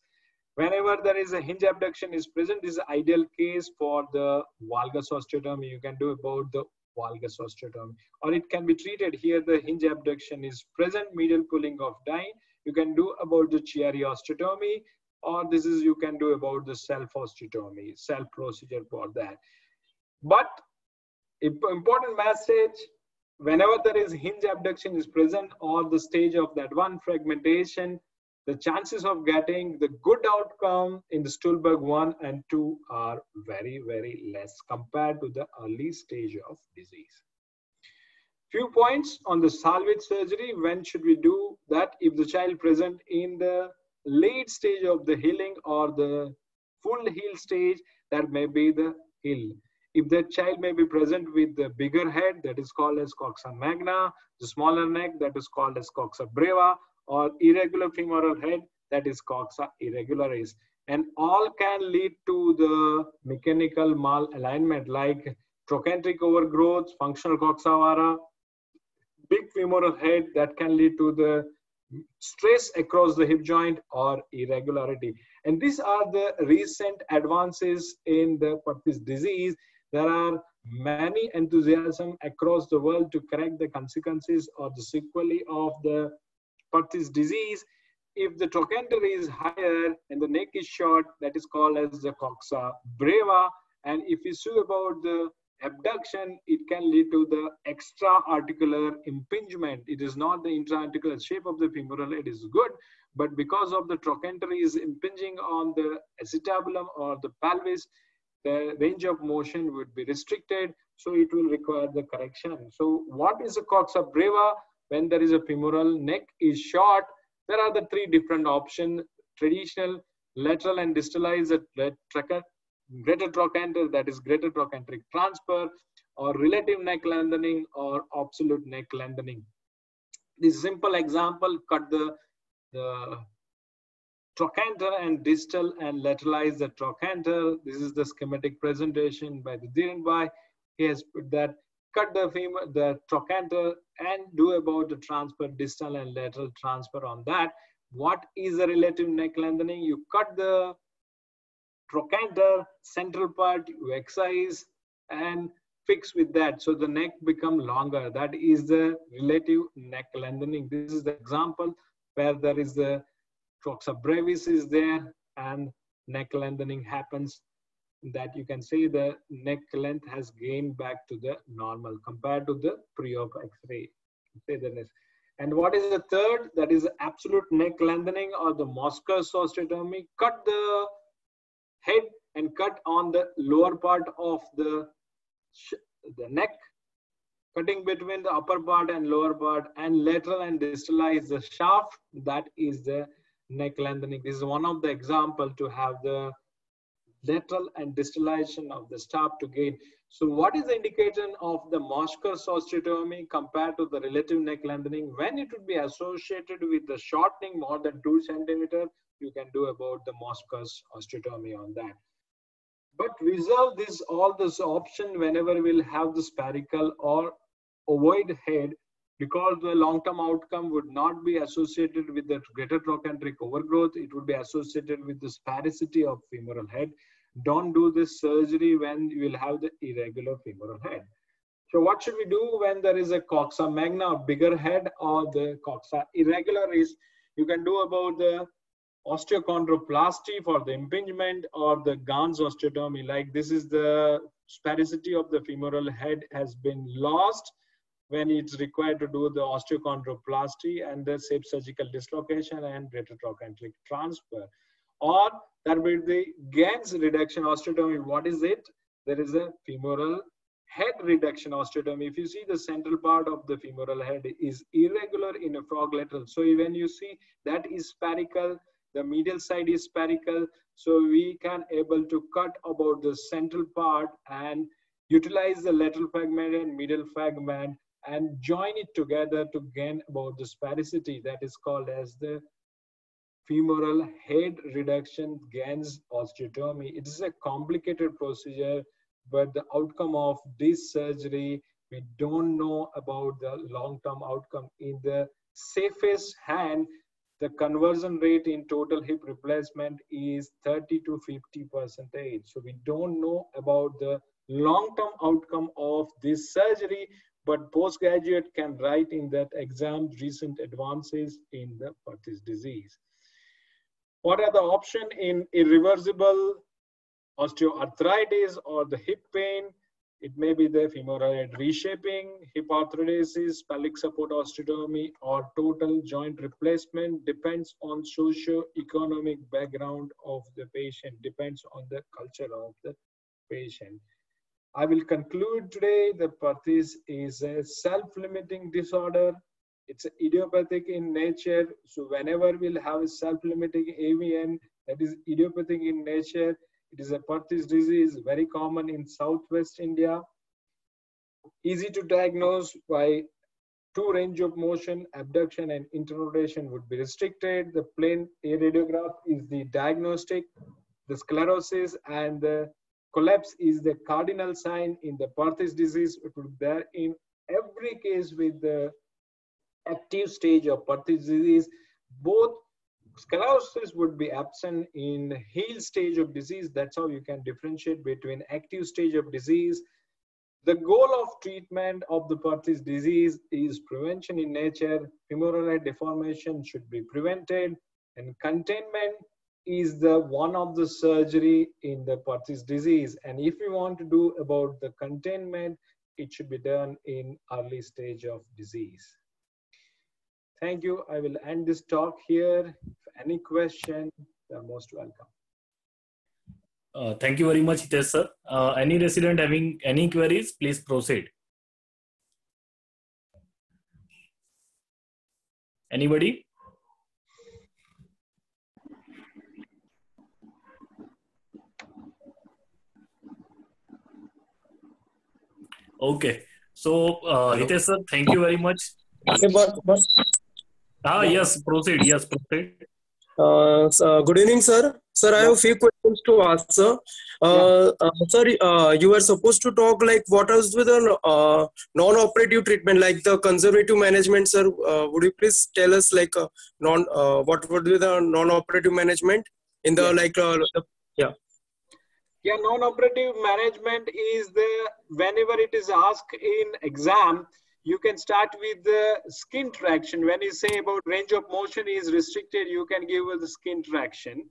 Whenever there is a hinge abduction is present, this is ideal case for the valgus osteotomy. You can do about the valgus osteotomy. Or it can be treated here, the hinge abduction is present, medial pooling of dye. You can do about the Chiari osteotomy, or this is you can do about the shelf osteotomy, shelf procedure for that. But important message, whenever there is hinge abduction is present or the stage of that one fragmentation, the chances of getting the good outcome in the Stulberg 1 and 2 are very, very less compared to the early stage of disease. Few points on the salvage surgery. When should we do that? If the child present in the late stage of the healing or the full heal stage, that may be the heal. If the child may be present with the bigger head, that is called as coxa magna, the smaller neck, that is called as coxa breva, or irregular femoral head, that is coxa irregularis. And all can lead to the mechanical malalignment like trochanteric overgrowth, functional coxa vara, big femoral head that can lead to the stress across the hip joint or irregularity. And these are the recent advances in the Perthes disease. There are many enthusiasm across the world to correct the consequences or the sequelae of the Perthes disease, if the trochanter is higher and the neck is short, that is called as the coxa breva. And if you see about the abduction, it can lead to the extra-articular impingement. It is not the intra-articular shape of the femoral head is good, but because of the trochanter is impinging on the acetabulum or the pelvis, the range of motion would be restricted, so it will require the correction. So what is the coxa breva? When there is a femoral neck is short, there are the three different options, traditional, lateral and distalized greater trochanter, that is greater trochanteric transfer, or relative neck lengthening or absolute neck lengthening. This simple example, cut the, the trochanter and distal and lateralize the trochanter. This is the schematic presentation by the Dhirenbhai. He has put that cut the femur, the trochanter and do about the transfer, distal and lateral transfer on that. What is the relative neck lengthening? You cut the trochanter, central part, you excise and fix with that. So the neck become longer. That is the relative neck lengthening. This is the example where there is the coxa brevis is there and neck lengthening happens that you can see the neck length has gained back to the normal compared to the pre-op x-ray. And what is the third? That is absolute neck lengthening or the Morscher osteotomy. Cut the head and cut on the lower part of the, the neck, cutting between the upper part and lower part and lateral and distalize the shaft. That is the neck lengthening. This is one of the example to have the lateral and distalization of the stop to gain. So what is the indication of the Morscher osteotomy compared to the relative neck lengthening? When it would be associated with the shortening more than two centimeter, you can do about the Morscher osteotomy on that. But reserve this all this option whenever we'll have the spherical or ovoid head because the long-term outcome would not be associated with the greater trochanteric overgrowth. It would be associated with the sphericity of femoral head. Don't do this surgery when you will have the irregular femoral head. So what should we do when there is a coxa magna, or bigger head, or the coxa irregularis you can do about the osteochondroplasty for the impingement or the Ganz osteotomy. Like this is the sphericity of the femoral head has been lost when it's required to do the osteochondroplasty and the safe surgical dislocation and retrotrochanteric transfer. Or there will be Ganz reduction osteotomy. What is it? There is a femoral head reduction osteotomy. If you see the central part of the femoral head is irregular in a frog lateral. So when you see that is spherical, the medial side is spherical. So we can able to cut about the central part and utilize the lateral fragment and medial fragment and join it together to gain about the sphericity that is called as the femoral head reduction Ganz osteotomy. It is a complicated procedure, but the outcome of this surgery, we don't know about the long-term outcome. In the safest hand, the conversion rate in total hip replacement is 30 to 50 percentage. So we don't know about the long-term outcome of this surgery, but postgraduate can write in that exam recent advances in the Perthes disease. What are the options in irreversible osteoarthritis or the hip pain? It may be the femoral head reshaping, hip arthrodesis, pelvic support osteotomy, or total joint replacement depends on socio-economic background of the patient, depends on the culture of the patient. I will conclude today the Perthes is a self-limiting disorder. It's idiopathic in nature. So whenever we'll have a self-limiting AVN that is idiopathic in nature, it is a Perthes disease, very common in Southwest India. Easy to diagnose by two range of motion, abduction and interrotation would be restricted. The plain A radiograph is the diagnostic. The sclerosis and the collapse is the cardinal sign in the Perthes disease. It be there in every case with the active stage of Perthes disease. Both sclerosis would be absent in heel stage of disease. That's how you can differentiate between active stage of disease. The goal of treatment of the Perthes disease is prevention in nature. Femoral deformation should be prevented and containment is the one of the surgery in the Perthes disease. And if you want to do about the containment, it should be done in early stage of disease. Thank you. I will end this talk here. If any question, you're most welcome. Uh, thank you very much, Hitesh sir. Uh, any resident having any queries, please proceed. Anybody? Okay. So, uh, Hitesh sir, thank you very much. Okay, but, but Ah, yes, proceed. Yes, proceed. uh, so, good evening, sir. Sir, I have a few questions to ask, sir. Uh, uh, sir, uh, you were supposed to talk like what is with the uh, non-operative treatment, like the conservative management, sir. Uh, would you please tell us like uh, non uh, what would be the non-operative management in the Yeah. like uh, the, yeah. Yeah, non-operative management is the whenever it is asked in exam, you can start with the skin traction. When you say about range of motion is restricted, you can give the skin traction.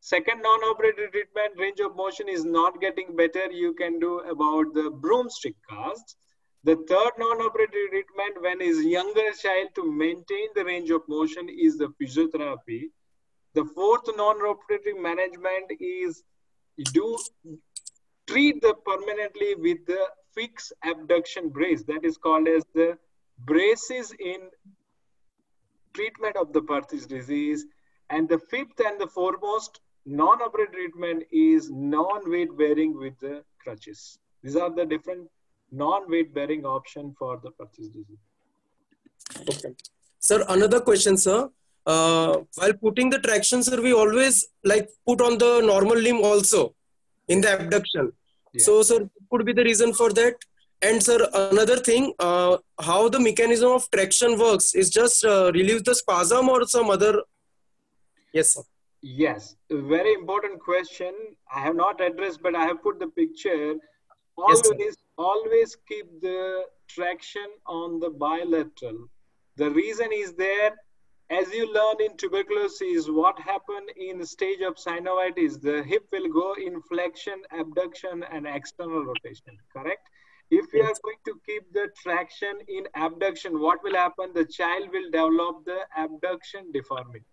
Second non-operative treatment, range of motion is not getting better. You can do about the broomstick cast. The third non-operative treatment, when is younger child to maintain the range of motion, is the physiotherapy. The fourth non-operative management is do treat the permanently with the fixed abduction brace that is called as the braces in treatment of the Perthes disease and the fifth and the foremost non-operative treatment is non-weight bearing with the crutches. These are the different non-weight bearing option for the Perthes disease. Okay. Sir, another question, sir. Uh, while putting the traction, sir, we always like put on the normal limb also in the abduction. Yeah. So, sir, could be the reason for that. And sir, another thing, uh, how the mechanism of traction works is just uh, relieve the spasm or some other. Yes, sir. Yes, very important question. I have not addressed, but I have put the picture. Always, Yes, always keep the traction on the bilateral. The reason is there, as you learn in tuberculosis, what happened in the stage of synovitis, the hip will go in flexion, abduction, and external rotation, correct? If we are going to keep the traction in abduction, what will happen? The child will develop the abduction deformity.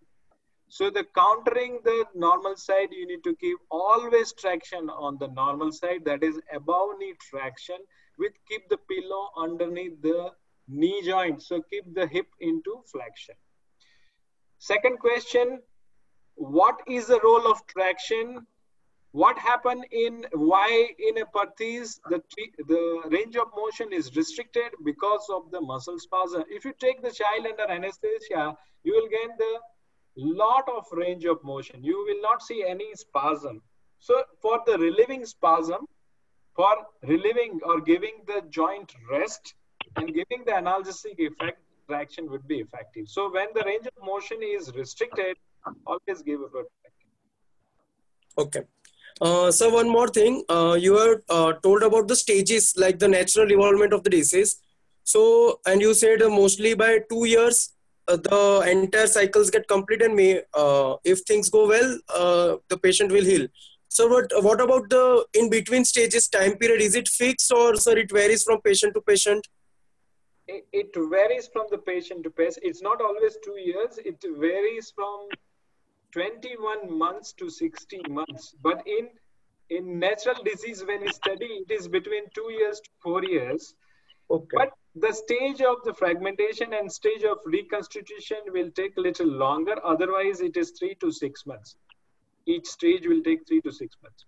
So the countering the normal side, you need to keep always traction on the normal side, that is above knee traction with keep the pillow underneath the knee joint. So keep the hip into flexion. Second question, what is the role of traction? What happened in why in a Perthes the the range of motion is restricted because of the muscle spasm. If you take the child under anesthesia, you will gain the lot of range of motion. You will not see any spasm. So for the relieving spasm, for relieving or giving the joint rest and giving the analgesic effect, traction would be effective. So when the range of motion is restricted, always give a good Okay. Uh, so one more thing, uh, you were uh, told about the stages, like the natural evolvement of the disease. So, and you said mostly by two years, uh, the entire cycles get complete, and may, uh, if things go well, uh, the patient will heal. So, what what about the in between stages time period? Is it fixed or sir, it varies from patient to patient? It, it varies from the patient to patient. It's not always two years. It varies from 21 months to 16 months. But in in natural disease, when we study, it is between two years to four years. Okay. But the stage of the fragmentation and stage of reconstitution will take a little longer. Otherwise, it is three to six months. Each stage will take three to six months.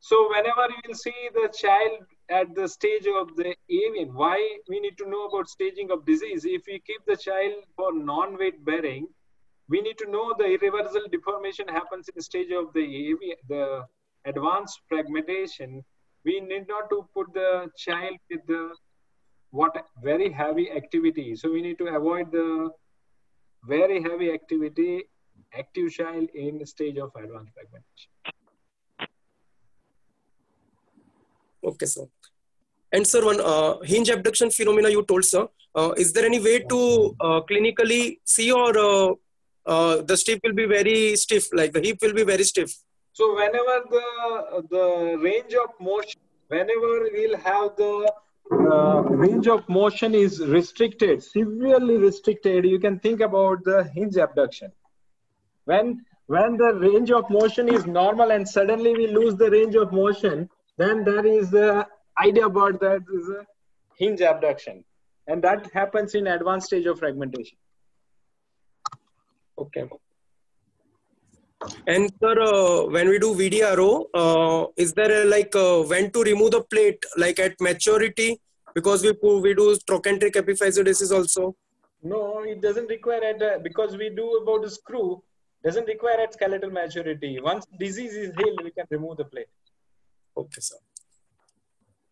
So whenever you will see the child at the stage of the AVN, why we need to know about staging of disease? If we keep the child for non-weight bearing, we need to know the irreversible deformation happens in the stage of the AVN, the advanced fragmentation. We need not to put the child with the what very heavy activity. So we need to avoid the very heavy activity, active child in the stage of advanced fragmentation. Okay, sir. And sir, one uh, hinge abduction phenomena you told, sir. Uh, is there any way to uh, clinically see or uh, uh, the stiff will be very stiff, like the hip will be very stiff? So whenever the the range of motion, whenever we'll have the uh, range of motion is restricted, severely restricted, you can think about the hinge abduction. When when the range of motion is normal and suddenly we lose the range of motion, then that is the idea about that is a hinge abduction, and that happens in advanced stage of fragmentation. Okay. And sir, uh, when we do VDRO, uh, is there a, like uh, when to remove the plate, like at maturity? Because we we do trochanteric epiphysiodesis also. No, it doesn't require at uh, because we do about the screw doesn't require at skeletal maturity. Once disease is healed, we can remove the plate. Okay, sir.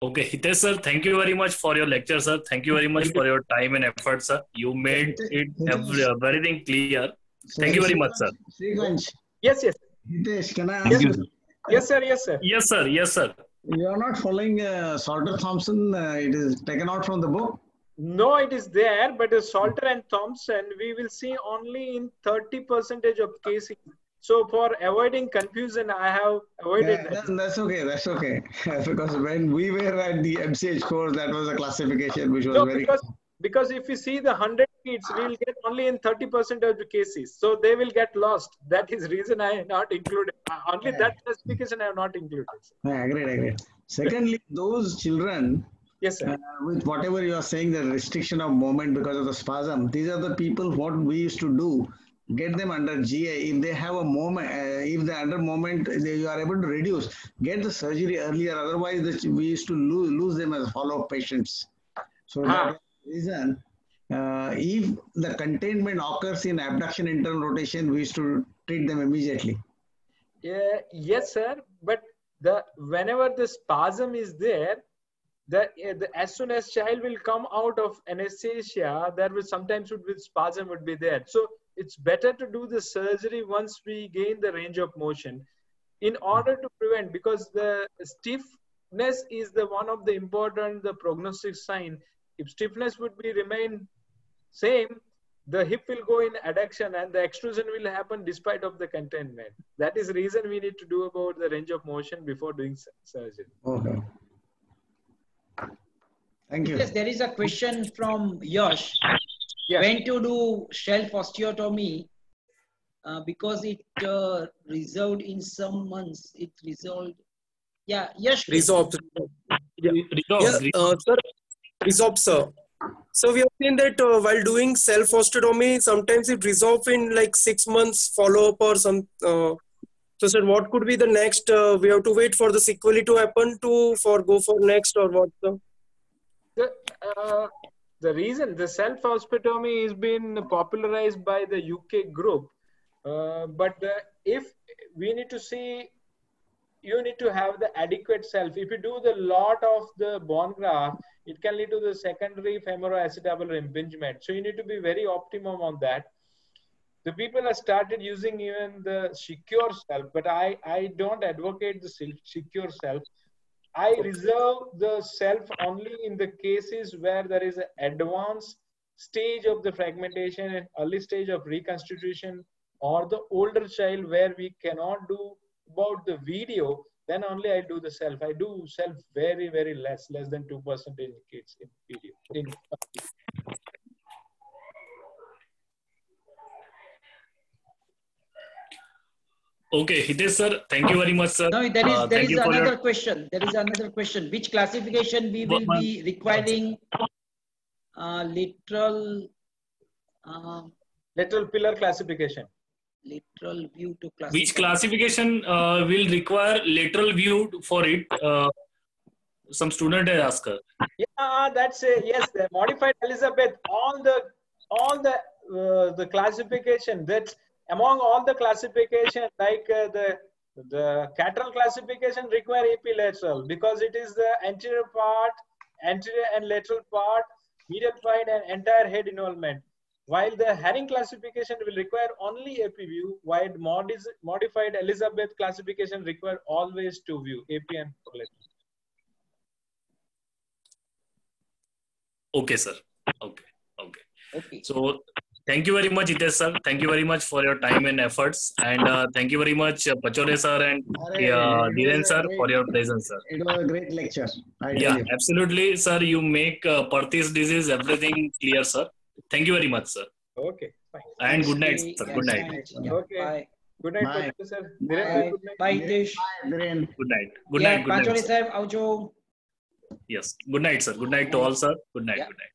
Okay, Hitesh sir, thank you very much for your lecture, sir. Thank you very much for your time and effort, sir. You made it every, everything clear. Thank you very much, sir. Shrikunj, Yes, yes, Hitesh, can I ask Yes, you? sir. yes, sir, yes, sir. Yes, sir. Yes, sir. You are not following uh, Salter Thompson. Uh, it is taken out from the book. No, it is there, but uh, Salter and Thompson, we will see only in 30 percentage of cases. So for avoiding confusion, I have avoided Yeah, that. that- that's okay. That's okay. because when we were at the MCH course, that was a classification which was No, very. because because if you see the 100 kids, we'll get only in 30 percent of the cases. So they will get lost. That is reason I have not included. Uh, Only that classification I have not included. Yeah, agreed, agreed. Secondly, those children Yes, sir. uh, with whatever you are saying, the restriction of movement because of the spasm, these are the people what we used to do get them under GA. If they have a moment, uh, if they under moment, they, you are able to reduce, get the surgery earlier. Otherwise, the, we used to lose, lose them as follow-up patients. So that reason, uh, if the containment occurs in abduction internal rotation, we used to treat them immediately. Yeah, yes, sir. But the whenever the spasm is there, the, uh, the as soon as child will come out of anesthesia, there will sometimes would be spasm would be there. So it's better to do the surgery once we gain the range of motion, in order to prevent because the stiffness is the one of the important the prognostic sign. If stiffness would be remain same, the hip will go in adduction and the extrusion will happen despite of the containment. That is reason we need to do about the range of motion before doing surgery. Okay. Thank you. Yes, there is a question from Yash. Yes. When to do shelf osteotomy? Uh, because it uh, resolved in some months. It resolved. Yeah, yes. Resolved. Resolve, Yeah, re- uh, sir, resolved, sir. So we have seen that uh, while doing shelf osteotomy, sometimes it resolves in like six months follow up or some. Uh, so, sir, what could be the next? Uh, we have to wait for the sequelae to happen to for go for next or what? Sir? The, uh, the reason the shelf osteotomy has been popularized by the UK group, uh, but the, if we need to see, you need to have the adequate shelf. If you do the lot of the bone graft, it can lead to the secondary femoroacetabular impingement. So you need to be very optimum on that. The people have started using even the secure shelf, but I, I don't advocate the secure shelf. I reserve the shelf only in the cases where there is an advanced stage of the fragmentation and early stage of reconstitution or the older child where we cannot do about the VDRO then only i do the shelf. I do shelf very very less less than 2% in kids in VDRO in okay, Hitesh sir, thank you very much, sir. No, there is Uh, there thank is you for your- another question. There is another question. Which classification we will be requiring uh, literal uh, lateral pillar classification literal view to classify? Which classification uh, will require lateral view for it? Uh, some student has asked. her. Yeah, that's a, yes. The modified Elizabeth, all the all the uh, the classification that among all the classification, like uh, the the Catterall classification require AP lateral because it is the anterior part, anterior and lateral part, medial part, and entire head involvement. While the Herring classification will require only AP view, while modis, modified Elizabeth classification require always two view, AP and lateral. Okay, sir. Okay, okay. Okay. So Thank you very much, Itesh sir. Thank you very much for your time and efforts. And uh, thank you very much, uh, Pachore sir and uh, Dhiren sir, for your presence, sir. It was a great lecture. I yeah, believe. absolutely, sir. You make uh, Perthes disease everything clear, sir. Thank you very much, sir. Okay. Bye. And good night, sir. Good night. Okay. Bye. Good night, sir. Bye, Itesh. Good night. Good night. Good night. Good night. Yes. Good night, sir. Good night to all, sir. Good night. Good night.